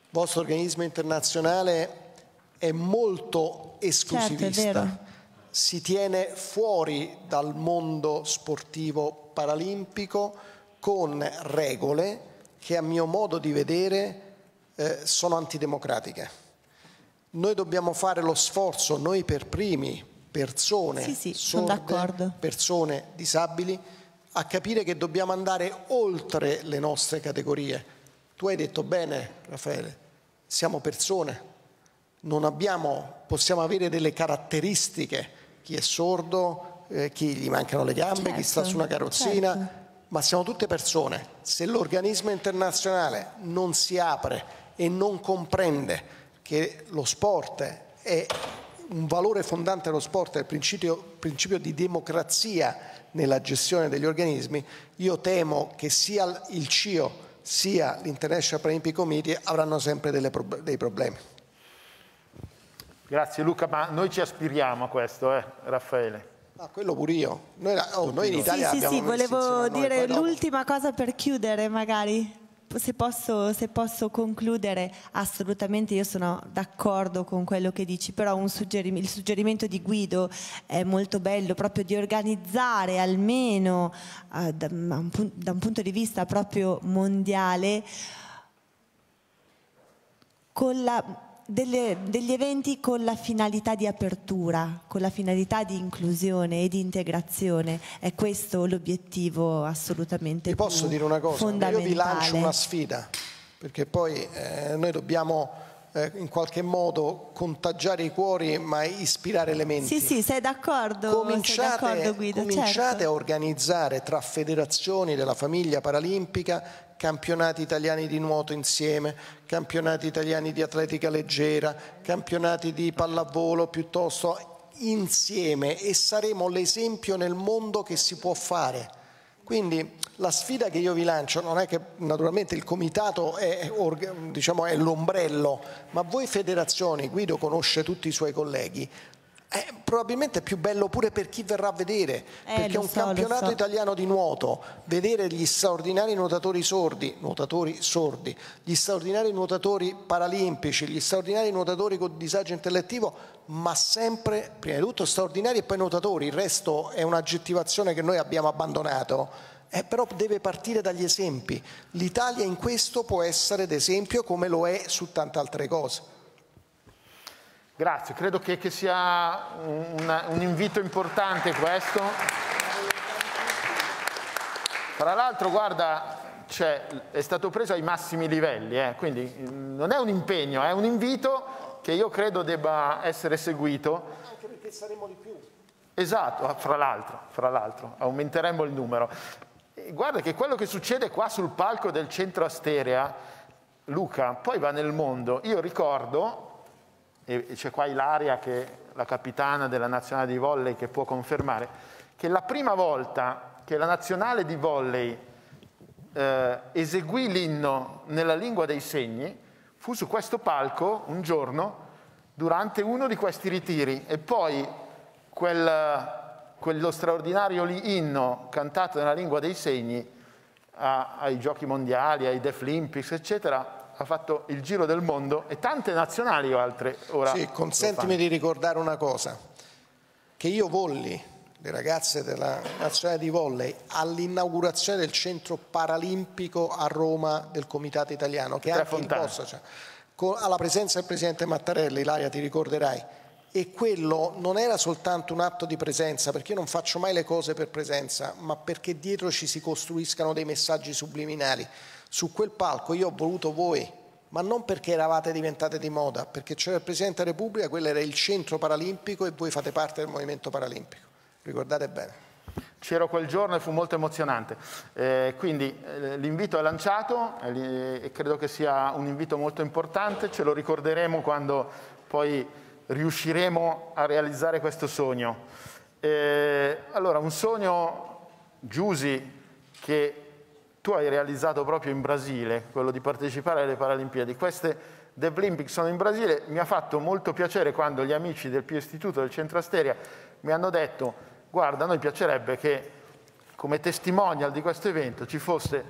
Il vostro organismo internazionale è molto esclusivista. Certo, si tiene fuori dal mondo sportivo paralimpico con regole che a mio modo di vedere eh, sono antidemocratiche. Noi dobbiamo fare lo sforzo, noi per primi, persone sì, sì, sorde, persone disabili, a capire che dobbiamo andare oltre le nostre categorie. Tu hai detto bene, Raffaele, siamo persone, non abbiamo, possiamo avere delle caratteristiche, chi è sordo, eh, chi gli mancano le gambe, certo, chi sta su una carrozzina, certo. ma siamo tutte persone. Se l'organismo internazionale non si apre e non comprende che lo sport è un valore fondante dello sport, è il principio, principio di democrazia nella gestione degli organismi, io temo che sia il CIO sia l'International Paralympic Committee avranno sempre delle, dei problemi. Grazie Luca, ma noi ci aspiriamo a questo, eh, Raffaele. Ah, quello pure io. Noi, oh, noi in Italia sì, sì, sì, volevo dire l'ultima cosa per chiudere magari se posso, se posso, concludere, assolutamente io sono d'accordo con quello che dici, però suggerim il suggerimento di Guido è molto bello, proprio di organizzare almeno eh, da, un, da un punto di vista proprio mondiale con la delle, degli eventi con la finalità di apertura, con la finalità di inclusione e di integrazione. È questo l'obiettivo assolutamente Vi posso dire una cosa? Io vi lancio una sfida, perché poi eh, noi dobbiamo eh, in qualche modo contagiare i cuori ma ispirare le menti. Sì, sì, sei d'accordo, cominciate, sei d'accordo Guido, cominciate certo. a organizzare tra federazioni della famiglia paralimpica campionati italiani di nuoto insieme, campionati italiani di atletica leggera, campionati di pallavolo piuttosto insieme e saremo l'esempio nel mondo che si può fare. Quindi la sfida che io vi lancio non è che naturalmente il comitato è, diciamo, è l'ombrello, ma voi federazioni, Guido conosce tutti i suoi colleghi, è probabilmente più bello pure per chi verrà a vedere, eh, perché un so, campionato so. italiano di nuoto, vedere gli straordinari nuotatori sordi, nuotatori sordi, gli straordinari nuotatori paralimpici, gli straordinari nuotatori con disagio intellettivo, ma sempre, prima di tutto, straordinari e poi nuotatori, il resto è un'aggettivazione che noi abbiamo abbandonato. Eh, però deve partire dagli esempi. L'Italia in questo può essere d'esempio come lo è su tante altre cose. Grazie, credo che, che sia un, un, invito importante questo. Tra l'altro, guarda, cioè, è stato preso ai massimi livelli, eh, quindi mm, non è un impegno, è un invito che io credo debba essere seguito. Anche perché saremo di più. Esatto, fra l'altro, fra l'altro, aumenteremo il numero. E guarda che quello che succede qua sul palco del centro Asteria, Luca, poi va nel mondo. Io ricordo, e c'è qua Ilaria che è la capitana della nazionale di volley che può confermare, che la prima volta che la nazionale di volley eh, eseguì l'inno nella lingua dei segni fu su questo palco un giorno durante uno di questi ritiri. E poi quel, quello straordinario inno cantato nella lingua dei segni a, ai giochi mondiali, ai Deaflympics, eccetera, ha fatto il giro del mondo e tante nazionali o altre ora. Sì, consentimi di ricordare una cosa, che io volli le ragazze della nazionale di volley all'inaugurazione del centro paralimpico a Roma del Comitato Italiano, che anche in posta, cioè, alla presenza del Presidente Mattarelli, Ilaria ti ricorderai, e quello non era soltanto un atto di presenza, perché io non faccio mai le cose per presenza, ma perché dietro ci si costruiscano dei messaggi subliminali. Su quel palco io ho voluto voi, ma non perché eravate diventate di moda, perché c'era il Presidente della Repubblica, quello era il centro paralimpico e voi fate parte del movimento paralimpico. Ricordate bene. C'ero quel giorno e fu molto emozionante. Eh, quindi eh, l'invito è lanciato eh, e credo che sia un invito molto importante, ce lo ricorderemo quando poi riusciremo a realizzare questo sogno. Eh, allora, un sogno, Giusi, che tu hai realizzato proprio in Brasile, quello di partecipare alle Paralimpiadi. Queste Deaflympics sono in Brasile, mi ha fatto molto piacere quando gli amici del Pio Istituto del Centro Asteria mi hanno detto guarda, a noi piacerebbe che come testimonial di questo evento ci fosse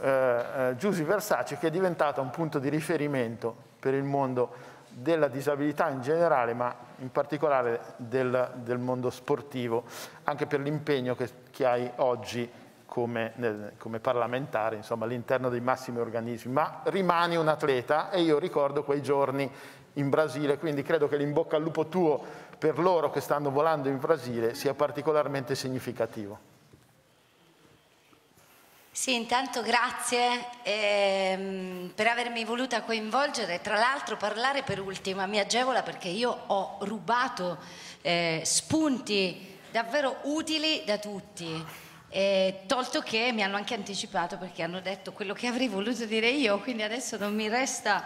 eh, eh, Giusy Versace che è diventata un punto di riferimento per il mondo della disabilità in generale, ma in particolare del, del mondo sportivo, anche per l'impegno che, che hai oggi come, nel, come parlamentare, insomma, all'interno dei massimi organismi, ma rimani un atleta e io ricordo quei giorni in Brasile, quindi credo che l'imbocca al lupo tuo per loro che stanno volando in Brasile sia particolarmente significativo. Sì, intanto grazie ehm, per avermi voluta coinvolgere. Tra l'altro parlare per ultima mi agevola perché io ho rubato eh, spunti davvero utili da tutti. Eh, tolto che mi hanno anche anticipato perché hanno detto quello che avrei voluto dire io, quindi adesso non mi resta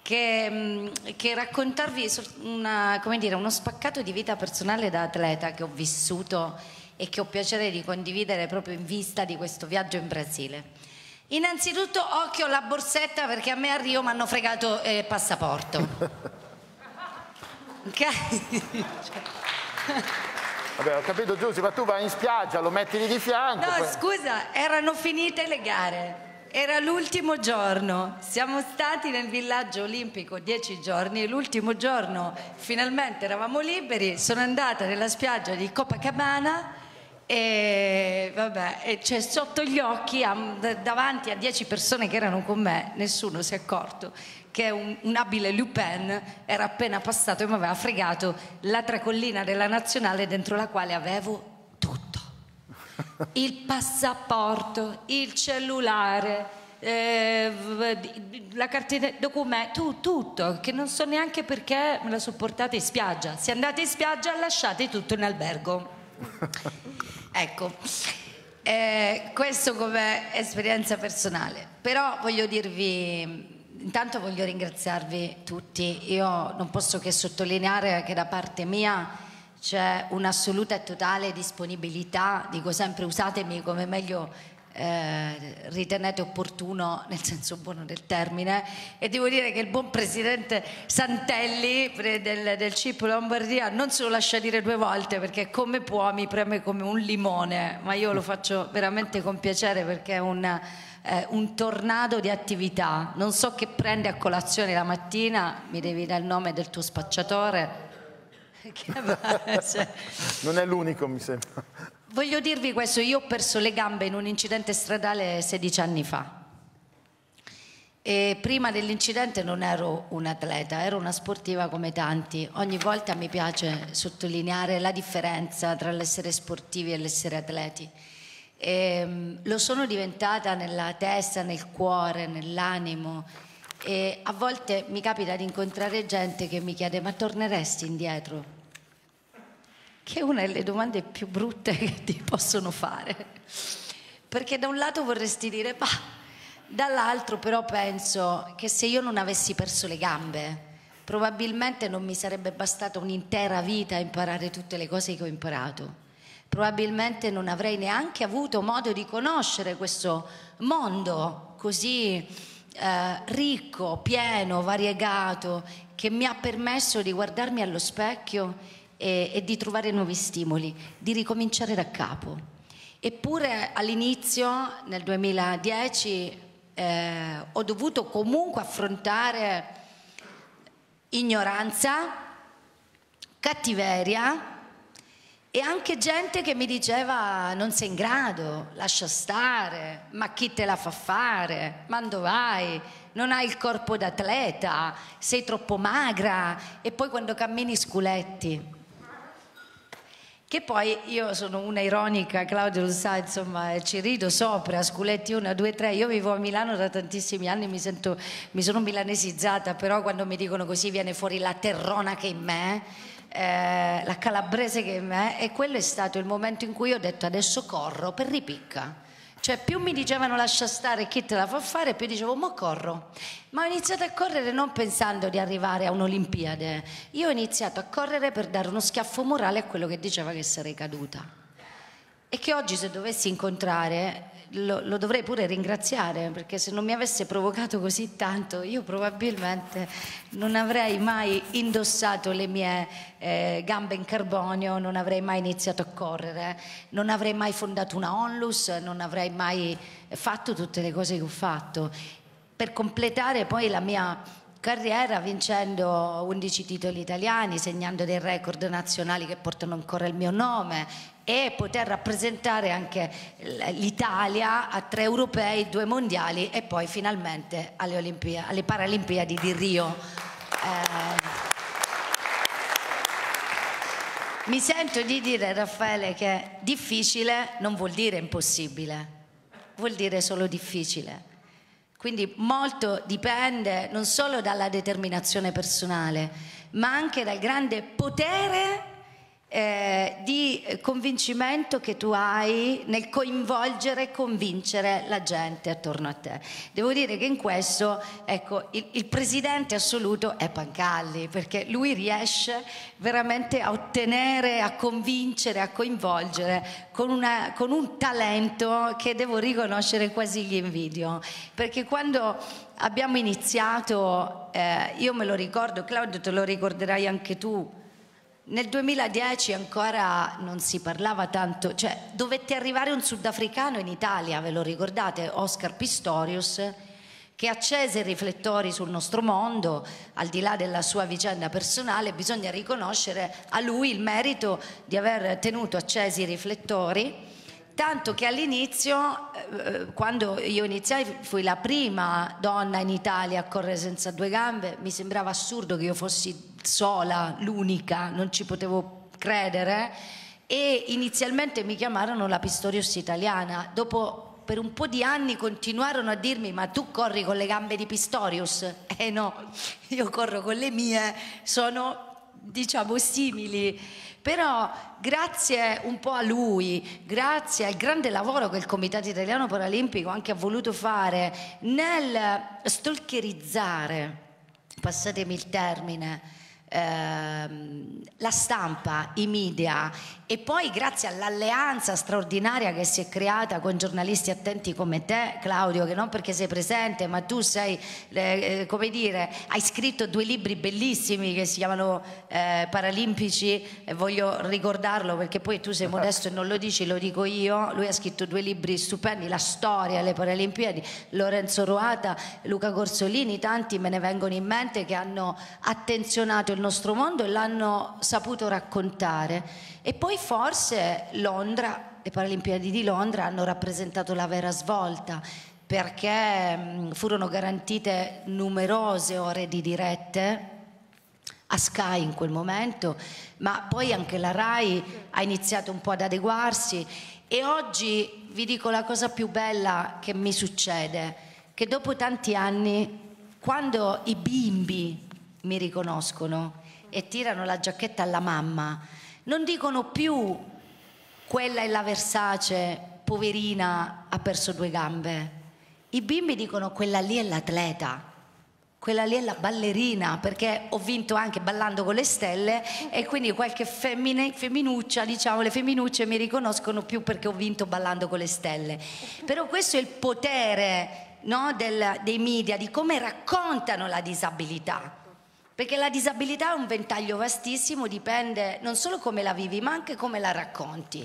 che, mm, che raccontarvi una, dire, uno spaccato di vita personale da atleta che ho vissuto e che ho piacere di condividere proprio in vista di questo viaggio in Brasile. Innanzitutto occhio alla borsetta perché a me a Rio mi hanno fregato il eh, passaporto. [LAUGHS] ok? [LAUGHS] Vabbè, ho capito Giussi, ma tu vai in spiaggia, lo metti lì di fianco. No, poi... scusa, erano finite le gare. Era l'ultimo giorno, siamo stati nel villaggio olimpico dieci giorni, l'ultimo giorno finalmente eravamo liberi, sono andata nella spiaggia di Copacabana e vabbè, e cioè, sotto gli occhi, davanti a dieci persone che erano con me, nessuno si è accorto che un, un abile Lupin era appena passato e mi aveva fregato la tracollina della nazionale dentro la quale avevo tutto. Il passaporto, il cellulare, eh, la cartina documenti, tu, tutto, che non so neanche perché me la sopportate in spiaggia. Se andate in spiaggia lasciate tutto in albergo. [LAUGHS] Ecco, eh, questo come esperienza personale. Però voglio dirvi, intanto voglio ringraziarvi tutti. Io non posso che sottolineare che da parte mia c'è un'assoluta e totale disponibilità, dico sempre usatemi come meglio eh, ritenete opportuno nel senso buono del termine e devo dire che il buon presidente Santelli del, del CIP Lombardia non se lo lascia dire due volte perché come può mi preme come un limone ma io lo faccio veramente con piacere perché è un, eh, un tornado di attività. Non so che prende a colazione la mattina mi devi dare il nome del tuo spacciatore. [LAUGHS] [LAUGHS] Non è l'unico mi sembra Voglio dirvi questo, io ho perso le gambe in un incidente stradale 16 anni fa. E prima dell'incidente non ero un atleta, ero una sportiva come tanti. Ogni volta mi piace sottolineare la differenza tra l'essere sportivi e l'essere atleti. E, um, lo sono diventata nella testa, nel cuore, nell'animo e a volte mi capita di incontrare gente che mi chiede ma torneresti indietro? Che è una delle domande più brutte che ti possono fare. Perché da un lato vorresti dire, ma dall'altro però penso che se io non avessi perso le gambe, probabilmente non mi sarebbe bastata un'intera vita a imparare tutte le cose che ho imparato. Probabilmente non avrei neanche avuto modo di conoscere questo mondo così eh, ricco, pieno, variegato, che mi ha permesso di guardarmi allo specchio e, e di trovare nuovi stimoli, di ricominciare da capo. Eppure all'inizio, nel 2010, eh, ho dovuto comunque affrontare ignoranza, cattiveria e anche gente che mi diceva non sei in grado, lascia stare, ma chi te la fa fare, ma dove vai, non hai il corpo d'atleta, sei troppo magra e poi quando cammini sculetti. Che poi io sono una ironica, Claudio lo sa, insomma, ci rido sopra, Sculetti 1, 2, 3. Io vivo a Milano da tantissimi anni, mi, sento, mi sono milanesizzata, però quando mi dicono così viene fuori la terrona che è in me, eh, la calabrese che è in me, e quello è stato il momento in cui ho detto adesso corro per ripicca. Cioè più mi dicevano lascia stare chi te la fa fare, più dicevo mo corro. Ma ho iniziato a correre non pensando di arrivare a un'Olimpiade. Io ho iniziato a correre per dare uno schiaffo morale a quello che diceva che sarei caduta. E che oggi se dovessi incontrare lo, lo, dovrei pure ringraziare perché se non mi avesse provocato così tanto io probabilmente non avrei mai indossato le mie eh, gambe in carbonio, non avrei mai iniziato a correre, non avrei mai fondato una onlus, non avrei mai fatto tutte le cose che ho fatto. Per completare poi la mia carriera vincendo 11 titoli italiani, segnando dei record nazionali che portano ancora il mio nome e poter rappresentare anche l'Italia a tre europei, due mondiali e poi finalmente alle, Olimpia, alle Paralimpiadi di Rio. Eh, mi sento di dire, Raffaele, che difficile non vuol dire impossibile. vuol dire solo difficile. Quindi molto dipende non solo dalla determinazione personale, ma anche dal grande potere eh, di convincimento che tu hai nel coinvolgere e convincere la gente attorno a te. Devo dire che in questo, ecco, il, il presidente assoluto è Pancalli, perché lui riesce veramente a ottenere, a convincere, a coinvolgere con, una, con un talento che devo riconoscere quasi gli invidio. Perché quando abbiamo iniziato, eh, io me lo ricordo, Claudio te lo ricorderai anche tu, nel 2010 ancora non si parlava tanto, cioè dovette arrivare un sudafricano in Italia, ve lo ricordate, Oscar Pistorius, che accese i riflettori sul nostro mondo, al di là della sua vicenda personale, bisogna riconoscere a lui il merito di aver tenuto accesi i riflettori, tanto che all'inizio, eh, quando io iniziai, fui la prima donna in Italia a correre senza due gambe, mi sembrava assurdo che io fossi sola, l'unica, non ci potevo credere e inizialmente mi chiamarono la Pistorius italiana. Dopo per un po' di anni continuarono a dirmi ma tu corri con le gambe di Pistorius? Eh no, io corro con le mie, sono diciamo simili. Però grazie un po' a lui, grazie al grande lavoro che il Comitato Italiano Paralimpico anche ha voluto fare nel stalkerizzare, passatemi il termine, la stampa, i media e poi grazie all'alleanza straordinaria che si è creata con giornalisti attenti come te, Claudio, che non perché sei presente, ma tu sei, eh, come dire, hai scritto due libri bellissimi che si chiamano eh, Paralimpici e voglio ricordarlo perché poi tu sei modesto e non lo dici, lo dico io. Lui ha scritto due libri stupendi, La storia, le Paralimpiadi, Lorenzo Roata, Luca Corsolini, tanti me ne vengono in mente che hanno attenzionato il nostro mondo e l'hanno saputo raccontare. E poi forse Londra, le Paralimpiadi di Londra hanno rappresentato la vera svolta perché furono garantite numerose ore di dirette a Sky in quel momento, ma poi anche la RAI ha iniziato un po' ad adeguarsi. E oggi vi dico la cosa più bella che mi succede, che dopo tanti anni, quando i bimbi mi riconoscono e tirano la giacchetta alla mamma, non dicono più quella è la Versace, poverina, ha perso due gambe. I bimbi dicono quella lì è l'atleta, quella lì è la ballerina, perché ho vinto anche ballando con le stelle e quindi qualche femmine, femminuccia, diciamo, le femminucce mi riconoscono più perché ho vinto ballando con le stelle. Però questo è il potere no, del, dei media, di come raccontano la disabilità. Perché la disabilità è un ventaglio vastissimo, dipende non solo come la vivi, ma anche come la racconti.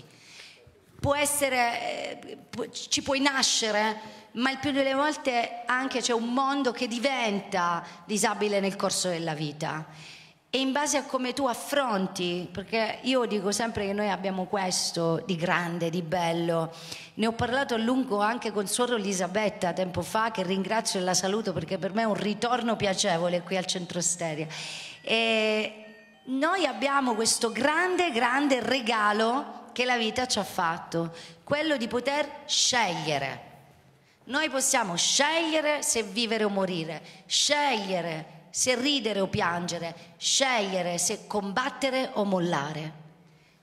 Può essere, eh, ci puoi nascere, ma il più delle volte anche c'è un mondo che diventa disabile nel corso della vita e in base a come tu affronti, perché io dico sempre che noi abbiamo questo di grande, di bello. Ne ho parlato a lungo anche con suoro Elisabetta tempo fa, che ringrazio e la saluto perché per me è un ritorno piacevole qui al centro Steria. E noi abbiamo questo grande, grande regalo che la vita ci ha fatto, quello di poter scegliere. Noi possiamo scegliere se vivere o morire, scegliere se ridere o piangere, scegliere se combattere o mollare.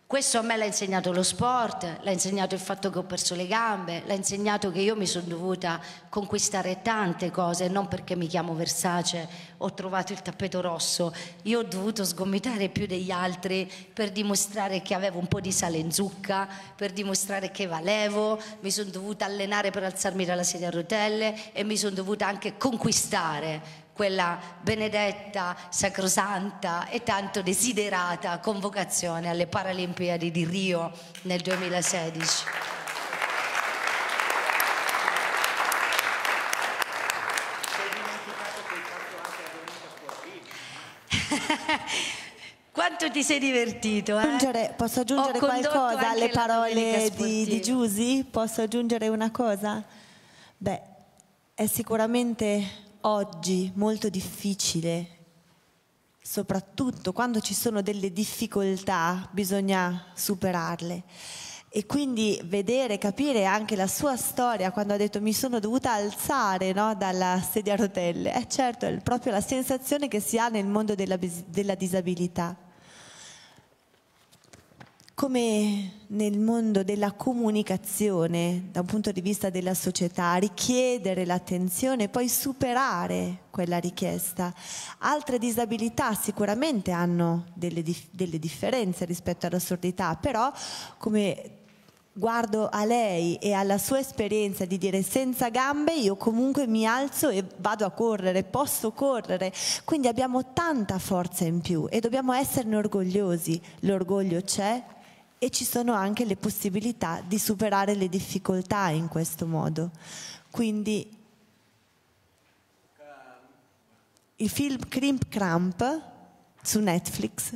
Questo a me l'ha insegnato lo sport, l'ha insegnato il fatto che ho perso le gambe, l'ha insegnato che io mi sono dovuta conquistare tante cose, non perché mi chiamo Versace, ho trovato il tappeto rosso, io ho dovuto sgomitare più degli altri per dimostrare che avevo un po' di sale in zucca, per dimostrare che valevo, mi sono dovuta allenare per alzarmi dalla sedia a rotelle e mi sono dovuta anche conquistare quella benedetta, sacrosanta e tanto desiderata convocazione alle Paralimpiadi di Rio nel 2016. [LAUGHS] Quanto ti sei divertito? Eh? Aggiungere, posso aggiungere qualcosa alle parole di, di Giusy? Posso aggiungere una cosa? Beh, è sicuramente oggi molto difficile, soprattutto quando ci sono delle difficoltà bisogna superarle. e quindi vedere, capire anche la sua storia quando ha detto mi sono dovuta alzare no, dalla sedia a rotelle, è certo, è proprio la sensazione che si ha nel mondo della, della disabilità. Come nel mondo della comunicazione, da un punto di vista della società, richiedere l'attenzione e poi superare quella richiesta. Altre disabilità sicuramente hanno delle, dif- delle differenze rispetto alla sordità, però come guardo a lei e alla sua esperienza di dire senza gambe io comunque mi alzo e vado a correre, posso correre, quindi abbiamo tanta forza in più e dobbiamo esserne orgogliosi, l'orgoglio c'è e ci sono anche le possibilità di superare le difficoltà in questo modo. Quindi il film Crimp Cramp su Netflix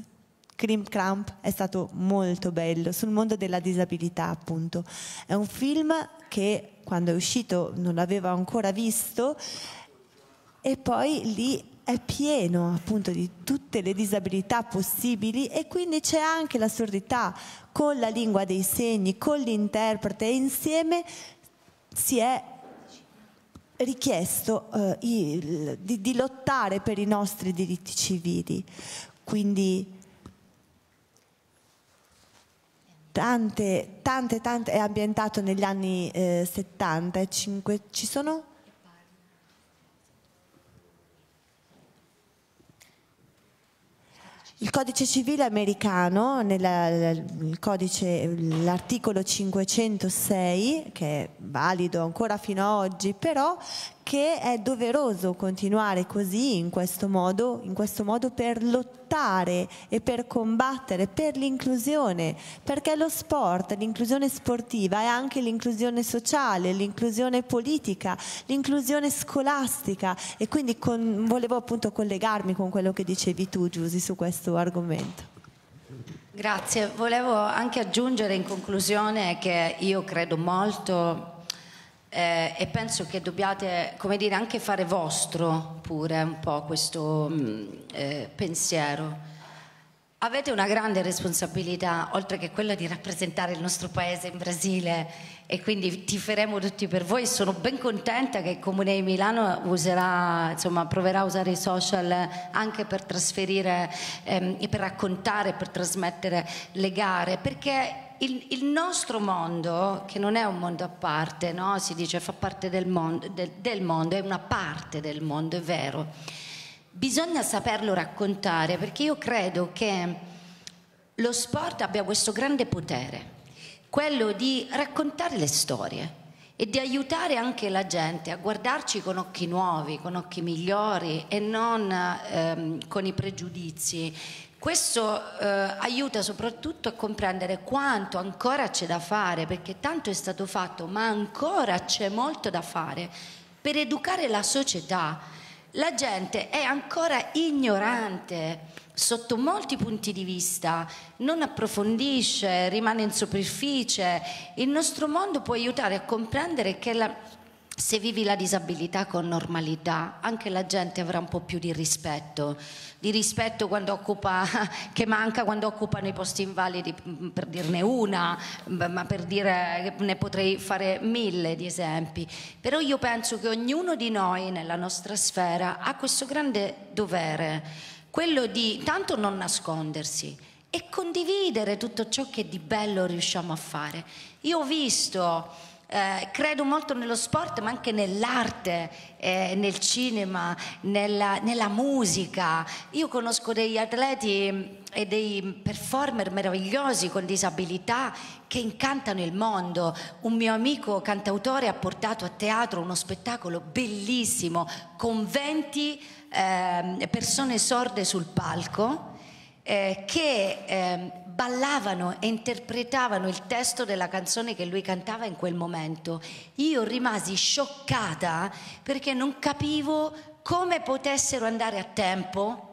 Cream Cramp è stato molto bello, sul mondo della disabilità appunto. È un film che quando è uscito non l'avevo ancora visto e poi lì è pieno appunto di tutte le disabilità possibili e quindi c'è anche la sordità con la lingua dei segni, con l'interprete e insieme si è richiesto eh, il, di, di lottare per i nostri diritti civili. Quindi tante, tante, tante, è ambientato negli anni eh, 70 e 5, ci sono? Il codice civile americano, l'articolo 506, che è valido ancora fino ad oggi, però che è doveroso continuare così, in questo modo, in questo modo per lottare e per combattere per l'inclusione, perché lo sport, l'inclusione sportiva è anche l'inclusione sociale, l'inclusione politica, l'inclusione scolastica e quindi con, volevo appunto collegarmi con quello che dicevi tu Giusy su questo argomento. Grazie, volevo anche aggiungere in conclusione che io credo molto eh, e penso che dobbiate, come dire, anche fare vostro pure un po' questo mm, eh, pensiero. Avete una grande responsabilità, oltre che quella di rappresentare il nostro paese in Brasile e quindi tiferemo tutti per voi. Sono ben contenta che il Comune di Milano userà, insomma, proverà a usare i social anche per trasferire, ehm, per raccontare, per trasmettere le gare, perché il, il, nostro mondo, che non è un mondo a parte, no? si dice fa parte del mondo, del, del mondo, è una parte del mondo, è vero. Bisogna saperlo raccontare perché io credo che lo sport abbia questo grande potere, quello di raccontare le storie e di aiutare anche la gente a guardarci con occhi nuovi, con occhi migliori e non ehm, con i pregiudizi questo eh, aiuta soprattutto a comprendere quanto ancora c'è da fare, perché tanto è stato fatto, ma ancora c'è molto da fare per educare la società. La gente è ancora ignorante sotto molti punti di vista, non approfondisce, rimane in superficie. Il nostro mondo può aiutare a comprendere che la, se vivi la disabilità con normalità, anche la gente avrà un po' più di rispetto, di rispetto occupa, [LAUGHS] che manca quando occupano i posti invalidi, mm, per dirne una, ma per dire ne potrei fare mille di esempi. Però io penso che ognuno di noi nella nostra sfera ha questo grande dovere, quello di tanto non nascondersi e condividere tutto ciò che di bello riusciamo a fare. Io ho visto eh, credo molto nello sport, ma anche nell'arte, eh, nel cinema, nella, nella, musica. Io conosco degli atleti e dei performer meravigliosi con disabilità che incantano il mondo. Un mio amico cantautore ha portato a teatro uno spettacolo bellissimo con 20 eh, persone sorde sul palco eh, che eh, ballavano e interpretavano il testo della canzone che lui cantava in quel momento. Io rimasi scioccata perché non capivo come potessero andare a tempo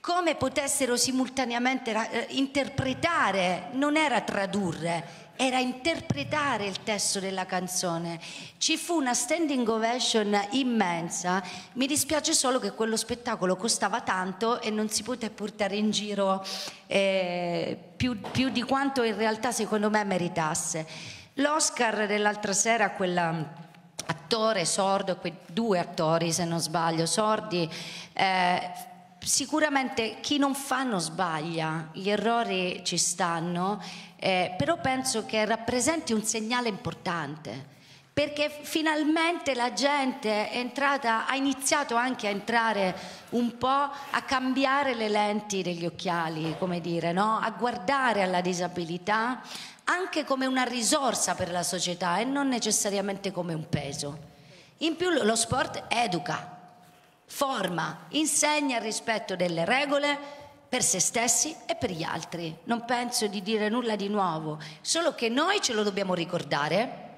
come potessero simultaneamente eh, interpretare, non era tradurre, era interpretare il testo della canzone. Ci fu una standing ovation immensa, mi dispiace solo che quello spettacolo costava tanto e non si poté portare in giro eh, più, più di quanto in realtà secondo me meritasse. L'Oscar dell'altra sera, quella attore sordo, quei due attori se non sbaglio, sordi, eh, sicuramente chi non fa non sbaglia, gli errori ci stanno, eh, però penso che rappresenti un segnale importante perché finalmente la gente è entrata, ha iniziato anche a entrare un po' a cambiare le lenti degli occhiali, come dire, no? a guardare alla disabilità anche come una risorsa per la società e non necessariamente come un peso. In più lo sport educa, forma, insegna il rispetto delle regole per se stessi e per gli altri. Non penso di dire nulla di nuovo, solo che noi ce lo dobbiamo ricordare.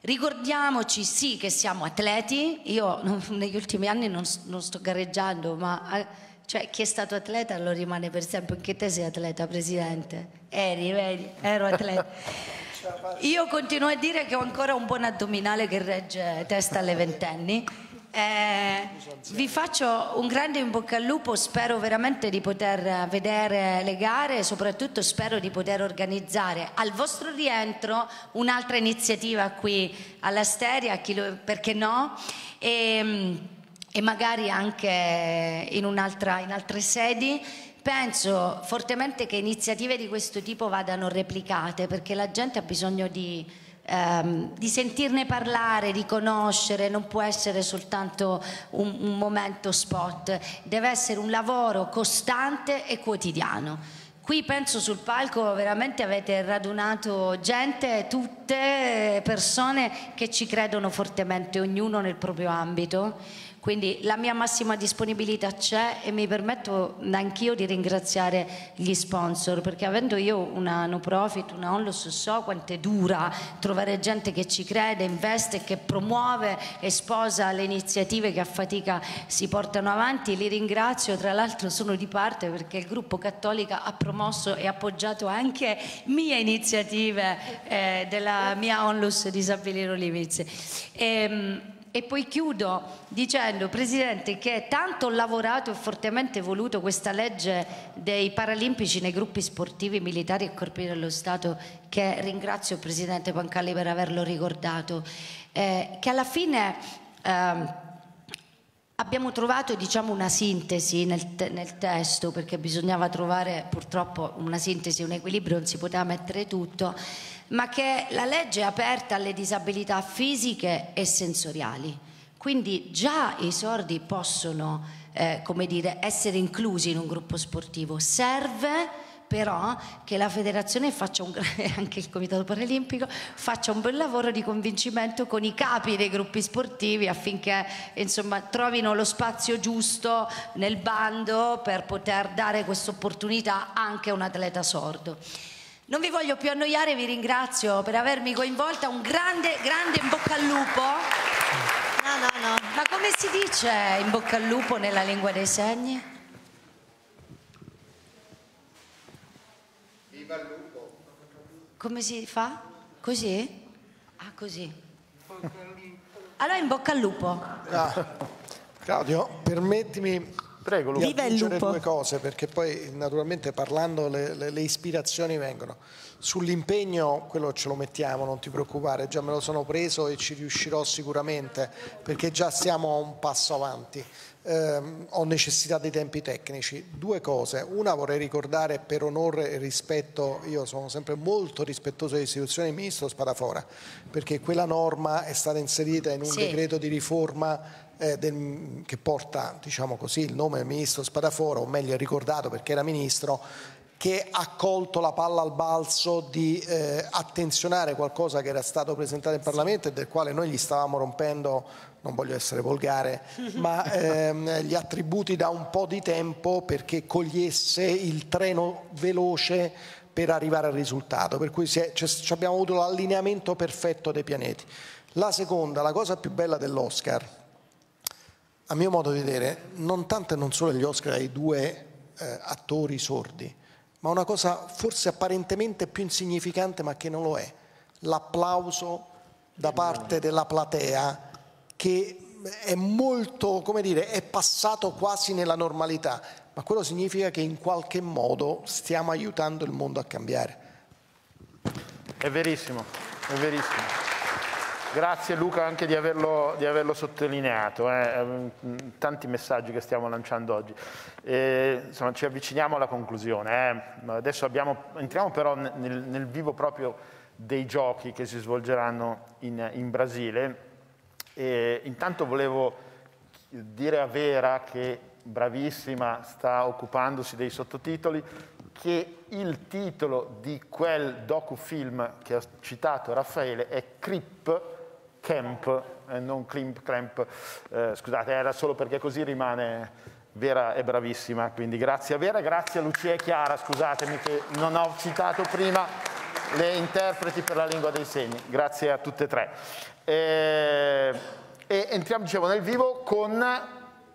Ricordiamoci sì che siamo atleti, io [LAUGHS] negli ultimi anni non, non sto gareggiando, ma eh, cioè, chi è stato atleta lo rimane per sempre. Anche te sei atleta, Presidente. Eri, vedi, ero atleta. [LAUGHS] Io continuo a dire che ho ancora un buon addominale che regge testa alle ventenni. Eh, vi faccio un grande in bocca al lupo, spero veramente di poter vedere le gare e soprattutto spero di poter organizzare al vostro rientro un'altra iniziativa qui all'Asteria, perché no? E, e magari anche in, in altre sedi. Penso fortemente che iniziative di questo tipo vadano replicate perché la gente ha bisogno di, ehm, di sentirne parlare, di conoscere, non può essere soltanto un, un momento spot, deve essere un lavoro costante e quotidiano. Qui penso sul palco veramente avete radunato gente, tutte persone che ci credono fortemente, ognuno nel proprio ambito quindi la mia massima disponibilità c'è e mi permetto anch'io di ringraziare gli sponsor perché avendo io una no profit, una onlus so quanto è dura trovare gente che ci crede, investe, che promuove e sposa le iniziative che a fatica si portano avanti. Li ringrazio, tra l'altro sono di parte perché il gruppo Cattolica ha promosso e appoggiato anche mie iniziative eh, della mia onlus. E, ehm, e poi chiudo dicendo, Presidente, che tanto ho lavorato e fortemente voluto questa legge dei paralimpici nei gruppi sportivi, militari e corpi dello Stato, che ringrazio il Presidente Pancalli per averlo ricordato, eh, che alla fine... Eh, Abbiamo trovato diciamo, una sintesi nel, te nel, testo perché bisognava trovare purtroppo una sintesi, un equilibrio, non si poteva mettere tutto ma che la legge è aperta alle disabilità fisiche e sensoriali. Quindi già i sordi possono eh, dire, essere inclusi in un gruppo sportivo. Serve però che la federazione un, [LAUGHS] anche il comitato paralimpico faccia un bel lavoro di convincimento con i capi dei gruppi sportivi affinché insomma, trovino lo spazio giusto nel bando per poter dare questa opportunità anche a un atleta sordo. Non vi voglio più annoiare, vi ringrazio per avermi coinvolta, un grande, grande in bocca al lupo. No, no, no. Ma come si dice in bocca al lupo nella lingua dei segni? Viva il lupo. Come si fa? Così? Ah, così. Allora in bocca al lupo. Ah, Claudio, permettimi Prego, Luca. Di aggiungere due cose, perché poi naturalmente parlando le, le, le ispirazioni vengono. Sull'impegno quello ce lo mettiamo, non ti preoccupare, già me lo sono preso e ci riuscirò sicuramente, perché già siamo a un passo avanti. Eh, ho necessità dei tempi tecnici. Due cose. Una vorrei ricordare per onore e rispetto, io sono sempre molto rispettoso delle istituzioni del Ministro Spadafora, perché quella norma è stata inserita in un sì. decreto di riforma eh, del, che porta diciamo così, il nome del ministro Spadafora, o meglio ricordato perché era ministro, che ha colto la palla al balzo di eh, attenzionare qualcosa che era stato presentato in Parlamento e del quale noi gli stavamo rompendo, non voglio essere volgare, [LAUGHS] ma ehm, gli attributi da un po' di tempo perché cogliesse il treno veloce per arrivare al risultato, per cui è, abbiamo avuto l'allineamento perfetto dei pianeti. La seconda, la cosa più bella dell'Oscar, a mio modo di vedere, non tanto e non solo gli Oscar ai due eh, attori sordi, ma una cosa forse apparentemente più insignificante ma che non lo è, l'applauso da parte della platea che è molto, come dire, è passato quasi nella normalità, ma quello significa che in qualche modo stiamo aiutando il mondo a cambiare. È verissimo, è verissimo. Grazie Luca anche di averlo, di averlo sottolineato, eh. tanti messaggi che stiamo lanciando oggi. E, insomma, ci avviciniamo alla conclusione. Eh. Adesso abbiamo, entriamo però nel, nel, vivo proprio dei giochi che si svolgeranno in, in Brasile. E, intanto volevo dire a Vera che bravissima sta occupandosi dei sottotitoli, che il titolo di quel docufilm che ha citato Raffaele è Crip Camp e non Climp Clamp. Eh, scusate, era solo perché così rimane Vera è bravissima, quindi grazie a Vera, grazie a Lucia e Chiara, scusatemi che non ho citato prima le interpreti per la lingua dei segni, grazie a tutte e tre. E, e entriamo, dicevo, nel vivo con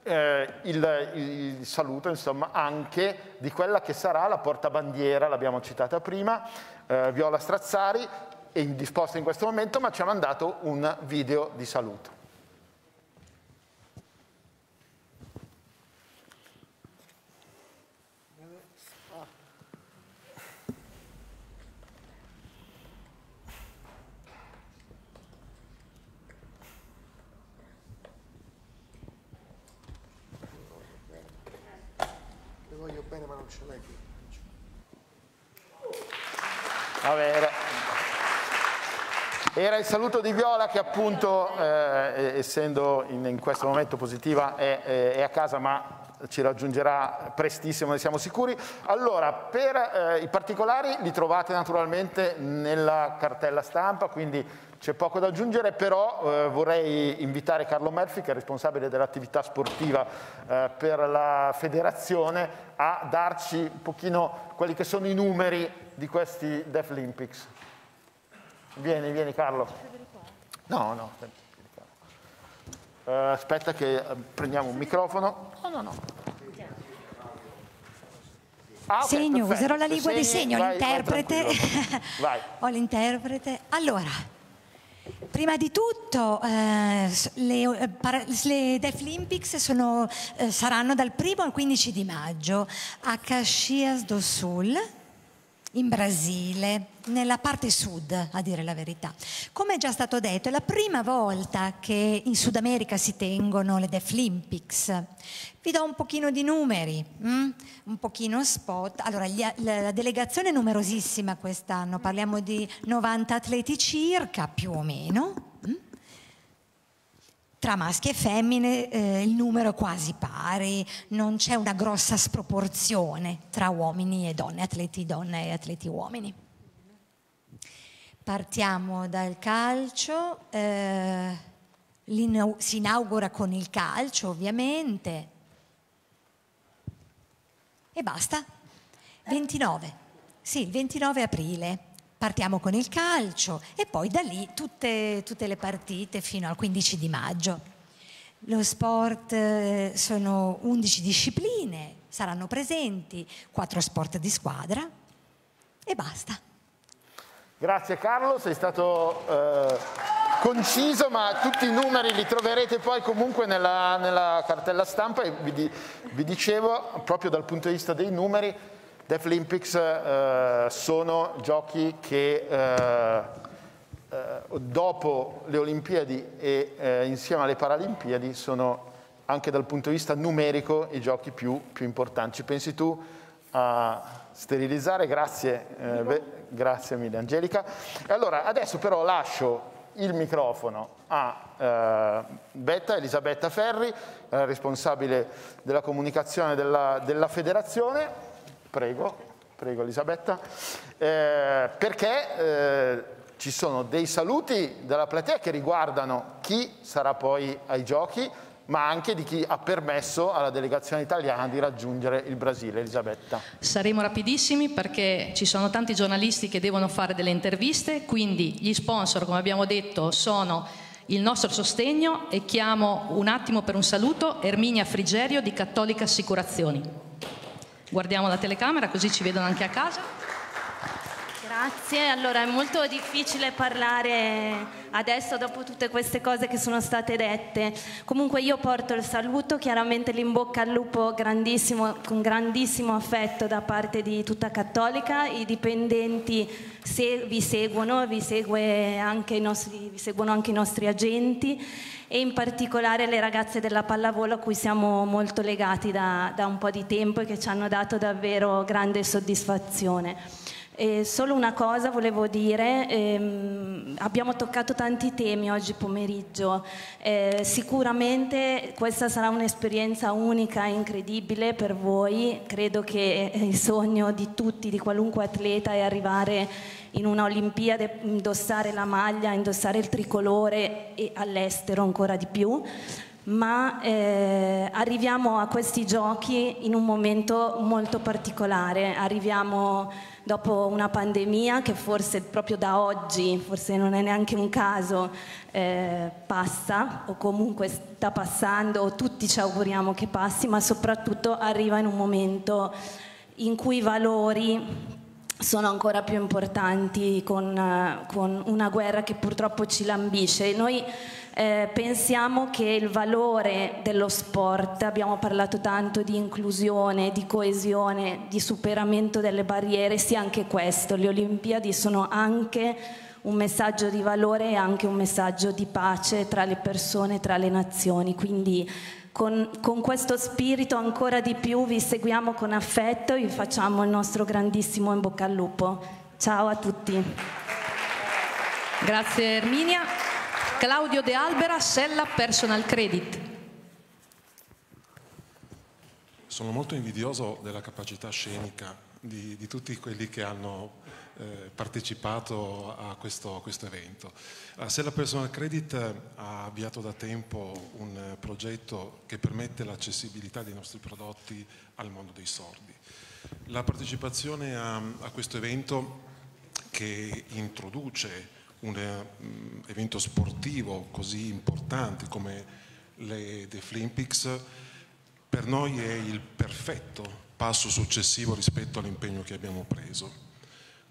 eh, il, il, saluto, insomma, anche di quella che sarà la portabandiera, l'abbiamo citata prima, eh, Viola Strazzari, è indisposta in questo momento, ma ci ha mandato un video di saluto. Le voglio bene ma non ce l'hai più. Vabbè, era... Era il saluto di Viola che appunto, eh, essendo in, in, questo momento positiva, è, è, a casa ma ci raggiungerà prestissimo, ne siamo sicuri. Allora, per eh, i particolari li trovate naturalmente nella cartella stampa, quindi c'è poco da aggiungere, però eh, vorrei invitare Carlo Melfi, che è responsabile dell'attività sportiva eh, per la federazione, a darci un pochino quelli che sono i numeri di questi Deaf Olympics. Vieni, vieni Carlo. No, no. Uh, aspetta che uh, prendiamo un microfono. No, no, no. Ah, okay, segno, perfetto. userò la lingua dei segni, ho l'interprete. [LAUGHS] Vai. ho l'interprete. Allora, prima di tutto eh, le, eh, le Deaf Olympics sono, eh, saranno dal 1 al 15 di maggio a Caxias do Sul in Brasile, nella parte sud, a dire la verità. Come è già stato detto, è la prima volta che in Sud America si tengono le Deaflympics. Vi do un pochino di numeri, mm? un pochino spot. Allora, la delegazione è numerosissima quest'anno, parliamo di 90 atleti circa, più o meno tra maschi e femmine eh, il numero è quasi pari, non c'è una grossa sproporzione tra uomini e donne, atleti donne e atleti uomini. Partiamo dal calcio, eh, si inaugura con il calcio ovviamente e basta. 29, sì, il 29 aprile partiamo con il calcio e poi da lì tutte, tutte le partite fino al 15 di maggio. Lo sport eh, sono 11 discipline, saranno presenti, 4 sport di squadra e basta. Grazie Carlo, sei stato eh, conciso, ma tutti i numeri li troverete poi comunque nella, nella cartella stampa e vi, vi dicevo, proprio dal punto di vista dei numeri, Deaf Olympics eh, sono giochi che eh, eh, dopo le Olimpiadi e eh, insieme alle Paralimpiadi sono anche dal punto di vista numerico i giochi più, più importanti. Ci pensi tu a sterilizzare? Grazie, eh, beh, grazie mille Angelica. E allora adesso però lascio il microfono a eh, Betta, Elisabetta Ferri, responsabile della comunicazione della, della federazione Prego, prego Elisabetta. Eh, perché eh, ci sono dei saluti della platea che riguardano chi sarà poi ai giochi, ma anche di chi ha permesso alla delegazione italiana di raggiungere il Brasile. Elisabetta. Saremo rapidissimi perché ci sono tanti giornalisti che devono fare delle interviste, quindi gli sponsor, come abbiamo detto, sono il nostro sostegno e chiamo un attimo per un saluto Erminia Frigerio di Cattolica Assicurazioni. Guardiamo la telecamera così ci vedono anche a casa. Grazie, allora è molto difficile parlare adesso dopo tutte queste cose che sono state dette. Comunque io porto il saluto, chiaramente l'in-bocca al lupo grandissimo, con grandissimo affetto da parte di tutta Cattolica, i dipendenti se vi seguono, vi, nostri, vi seguono anche i nostri agenti e in particolare le ragazze della pallavolo a cui siamo molto legati da, da un po' di tempo e che ci hanno dato davvero grande soddisfazione. E solo una cosa volevo dire, ehm, abbiamo toccato tanti temi oggi pomeriggio, eh, sicuramente questa sarà un'esperienza unica e incredibile per voi, credo che il sogno di tutti, di qualunque atleta è arrivare in una Olimpiade, indossare la maglia, indossare il tricolore e all'estero ancora di più. Ma eh, arriviamo a questi giochi in un momento molto particolare, arriviamo dopo una pandemia che forse proprio da oggi, forse non è neanche un caso, eh, passa o comunque sta passando o tutti ci auguriamo che passi, ma soprattutto arriva in un momento in cui i valori sono ancora più importanti con, con una guerra che purtroppo ci lambisce. Noi eh, pensiamo che il valore dello sport, abbiamo parlato tanto di inclusione, di coesione, di superamento delle barriere, sia anche questo. Le Olimpiadi sono anche un messaggio di valore e anche un messaggio di pace tra le persone, tra le nazioni. Quindi con, con, questo spirito ancora di più vi seguiamo con affetto e vi facciamo il nostro grandissimo in bocca al lupo. Ciao a tutti. Grazie Erminia. Claudio De Albera, Sella Personal Credit. Sono molto invidioso della capacità scenica di, di tutti quelli che hanno eh, partecipato a questo, a questo evento. La Sella Personal Credit ha avviato da tempo un progetto che permette l'accessibilità dei nostri prodotti al mondo dei sordi. La partecipazione a, a questo evento che introduce un um, evento sportivo così importante come le Deaflympics per noi è il perfetto passo successivo rispetto all'impegno che abbiamo preso.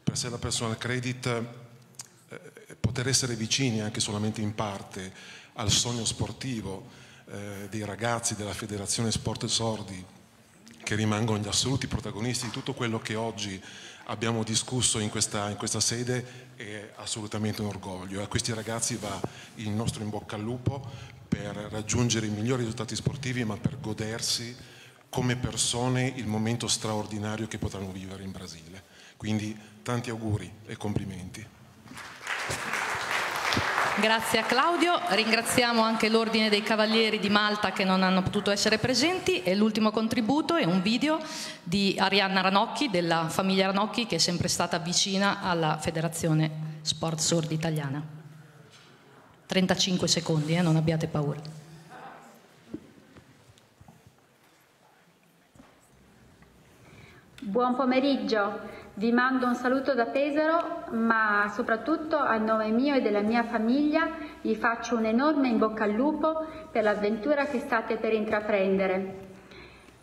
Per sé la personal credit eh, poter essere vicini anche solamente in parte al sogno sportivo eh, dei ragazzi della Federazione Sport Sordi che rimangono gli assoluti protagonisti di tutto quello che oggi abbiamo discusso in questa, in questa sede è assolutamente un orgoglio. A questi ragazzi va il nostro in bocca al lupo per raggiungere i migliori risultati sportivi, ma per godersi come persone il momento straordinario che potranno vivere in Brasile. Quindi tanti auguri e complimenti. Grazie a Claudio, ringraziamo anche l'Ordine dei Cavalieri di Malta che non hanno potuto essere presenti e l'ultimo contributo è un video di Arianna Ranocchi della famiglia Ranocchi che è sempre stata vicina alla Federazione Sport Sordi Italiana. 35 secondi, eh, non abbiate paura. Buon pomeriggio. Vi mando un saluto da Pesaro, ma soprattutto a nome mio e della mia famiglia vi faccio un enorme in bocca al lupo per l'avventura che state per intraprendere.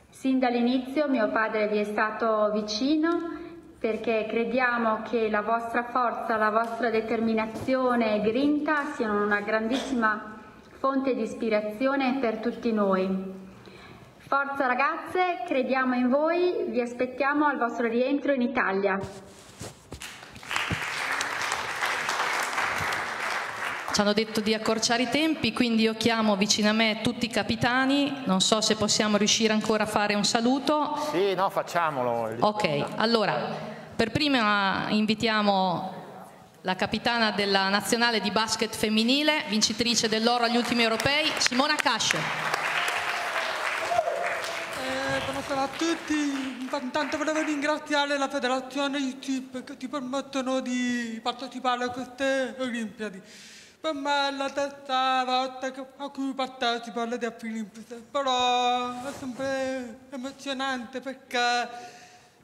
Sin dall'inizio mio padre vi è stato vicino perché crediamo che la vostra forza, la vostra determinazione e grinta siano una grandissima fonte di ispirazione per tutti noi. Forza ragazze, crediamo in voi, vi aspettiamo al vostro rientro in Italia. Ci hanno detto di accorciare i tempi, quindi io chiamo vicino a me tutti i capitani, non so se possiamo riuscire ancora a fare un saluto. Sì, no, facciamolo. Ok, allora, per prima invitiamo la capitana della nazionale di basket femminile, vincitrice dell'oro agli ultimi europei, Simona Casce buonasera a tutti. Intanto volevo ringraziare la federazione ICIP che ti permettono di partecipare a queste Olimpiadi. Per me è la terza volta a cui partecipo alle Olimpiadi, però è sempre emozionante perché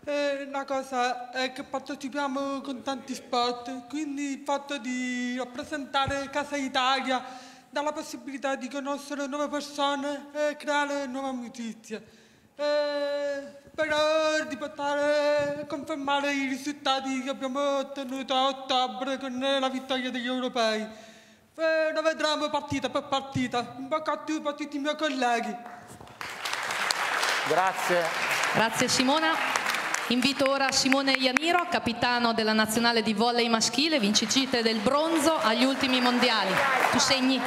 eh, la cosa è che partecipiamo con tanti sport, quindi il fatto di rappresentare Casa Italia dà la possibilità di conoscere nuove persone e creare nuove amicizie. Eh, per di portare, confermare i risultati che abbiamo ottenuto a ottobre con la vittoria degli europei. Eh, lo vedremo partita per partita. In bocca al lupo a tutti i miei colleghi. Grazie. Grazie Simona. Invito ora Simone Ianiro, capitano della nazionale di volley maschile, vincicite del bronzo agli ultimi mondiali. Tu segni.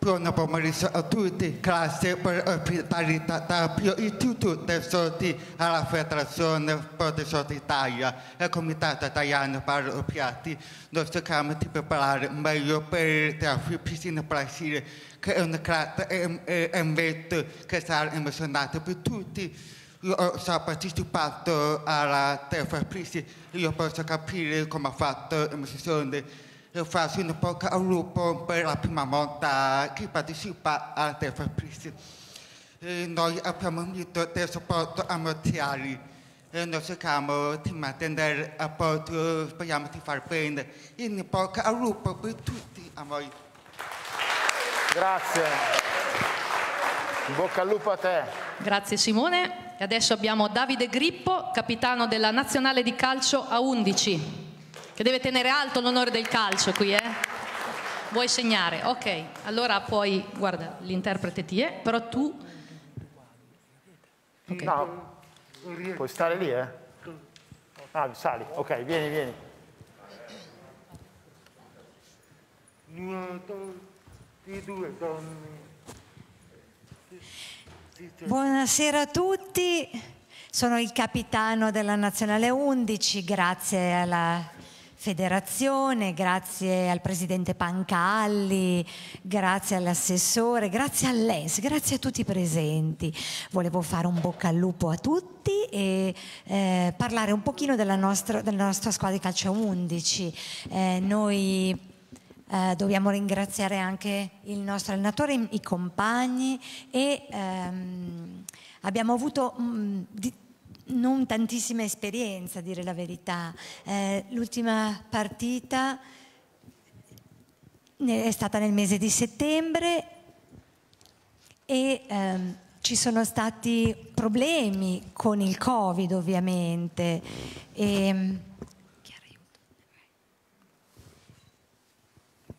Buon pomeriggio a tutti, grazie per più istituto dei sordi alla Federazione Protezione Italia e al Comitato Italiano per gli Opiati. Noi cerchiamo di preparare meglio per la piscina Brasile, che è un evento che sarà emozionante per tutti. Io ho partecipato alla terza crisi, io posso capire come ha fatto l'emozione io faccio un po' al gruppo per la prima volta che partecipa terza crisi. E noi abbiamo avuto del supporto amatoriali e noi cerchiamo di mantenere il rapporto, speriamo di far bene in poco al gruppo per tutti a voi. Grazie. In bocca al lupo a te. Grazie Simone. E adesso abbiamo Davide Grippo, capitano della nazionale di calcio a 11, che deve tenere alto l'onore del calcio qui, eh? Vuoi segnare? Ok, allora poi, guarda, l'interprete ti è, però tu... Ok. No, puoi stare lì, eh? Ah, sali. Ok, vieni, vieni. di due donne. Buonasera a tutti, sono il capitano della Nazionale 11, grazie alla federazione, grazie al presidente Pancalli, grazie all'assessore, grazie all'ES, grazie a tutti i presenti. Volevo fare un bocca al lupo a tutti e eh, parlare un pochino della nostra, della nostra squadra di calcio 11. Eh, noi eh, dobbiamo ringraziare anche il nostro allenatore, i, compagni e ehm, abbiamo avuto mh, di, non tantissima esperienza, a dire la verità. Eh, l'ultima partita è stata nel mese di settembre e ehm, ci sono stati problemi con il Covid ovviamente. E,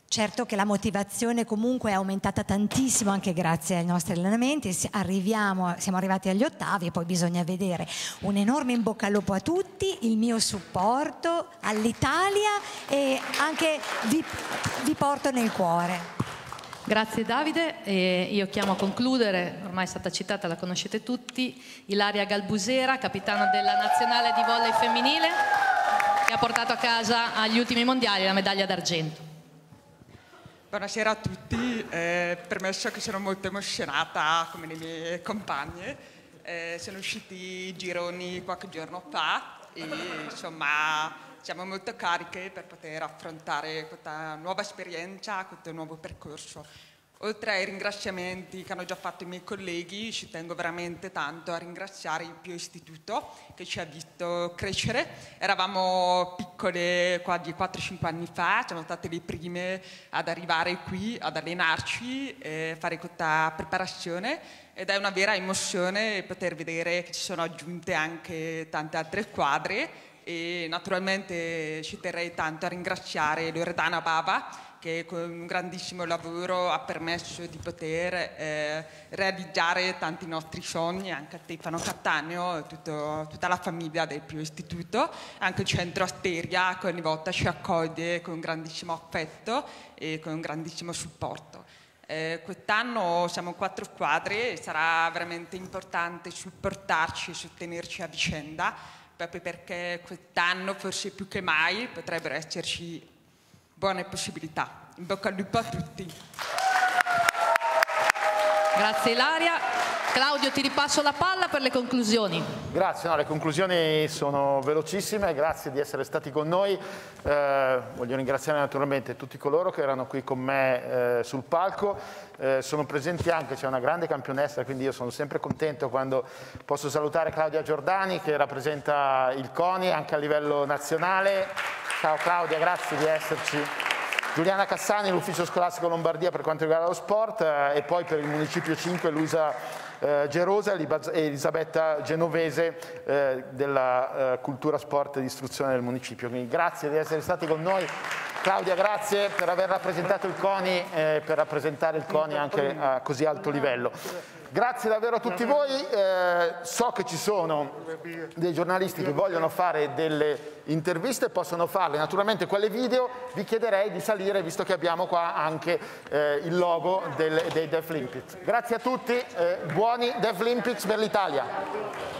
Certo che la motivazione comunque è aumentata tantissimo anche grazie ai nostri allenamenti, Arriviamo, siamo arrivati agli ottavi e poi bisogna vedere. Un enorme in bocca al lupo a tutti, il mio supporto all'Italia e anche vi, vi porto nel cuore. Grazie Davide, e io chiamo a concludere, ormai è stata citata, la conoscete tutti, Ilaria Galbusera, capitano della nazionale di volley femminile, che ha portato a casa agli ultimi mondiali la medaglia d'argento. Buonasera a tutti, eh, permesso che sono molto emozionata come le mie compagne, eh, sono usciti i gironi qualche giorno fa e insomma siamo molto cariche per poter affrontare questa nuova esperienza, questo nuovo percorso. Oltre ai ringraziamenti che hanno già fatto i miei colleghi, ci tengo veramente tanto a ringraziare il Pio Istituto che ci ha visto crescere. Eravamo piccole quasi 4-5 anni fa, siamo state le prime ad arrivare qui, ad allenarci, e fare questa preparazione ed è una vera emozione poter vedere che ci sono aggiunte anche tante altre squadre e naturalmente ci terrei tanto a ringraziare Loredana Bava che con un grandissimo lavoro ha permesso di poter eh, realizzare tanti nostri sogni, anche a Stefano Cattaneo, tutto, tutta la famiglia del Pio Istituto, anche il centro Asteria che ogni volta ci accoglie con un grandissimo affetto e con un grandissimo supporto. Eh, quest'anno siamo quattro squadre e sarà veramente importante supportarci e sostenerci a vicenda, proprio perché quest'anno forse più che mai potrebbero esserci buone possibilità. In bocca al lupo a tutti. Grazie Ilaria. Claudio ti ripasso la palla per le conclusioni. Grazie, no, le conclusioni sono velocissime, grazie di essere stati con noi. Eh, voglio ringraziare naturalmente tutti coloro che erano qui con me eh, sul palco. Eh, sono presenti anche, c'è una grande campionessa, quindi io sono sempre contento quando posso salutare Claudia Giordani che rappresenta il CONI anche a livello nazionale. Ciao Claudia, grazie di esserci, Giuliana Cassani, l'ufficio scolastico Lombardia per quanto riguarda lo sport eh, e poi per il municipio 5 Luisa eh, Gerosa e Elisabetta Genovese eh, della eh, cultura, sport e istruzione del municipio. Quindi grazie di essere stati con noi. Claudia, grazie per aver rappresentato il CONI e per rappresentare il CONI anche a così alto livello. Grazie davvero a tutti voi, eh, so che ci sono dei giornalisti che vogliono fare delle interviste, possono farle, naturalmente quelle video vi chiederei di salire visto che abbiamo qua anche eh, il logo del, dei Def Olympics. Grazie a tutti, eh, buoni Def Olympics per l'Italia.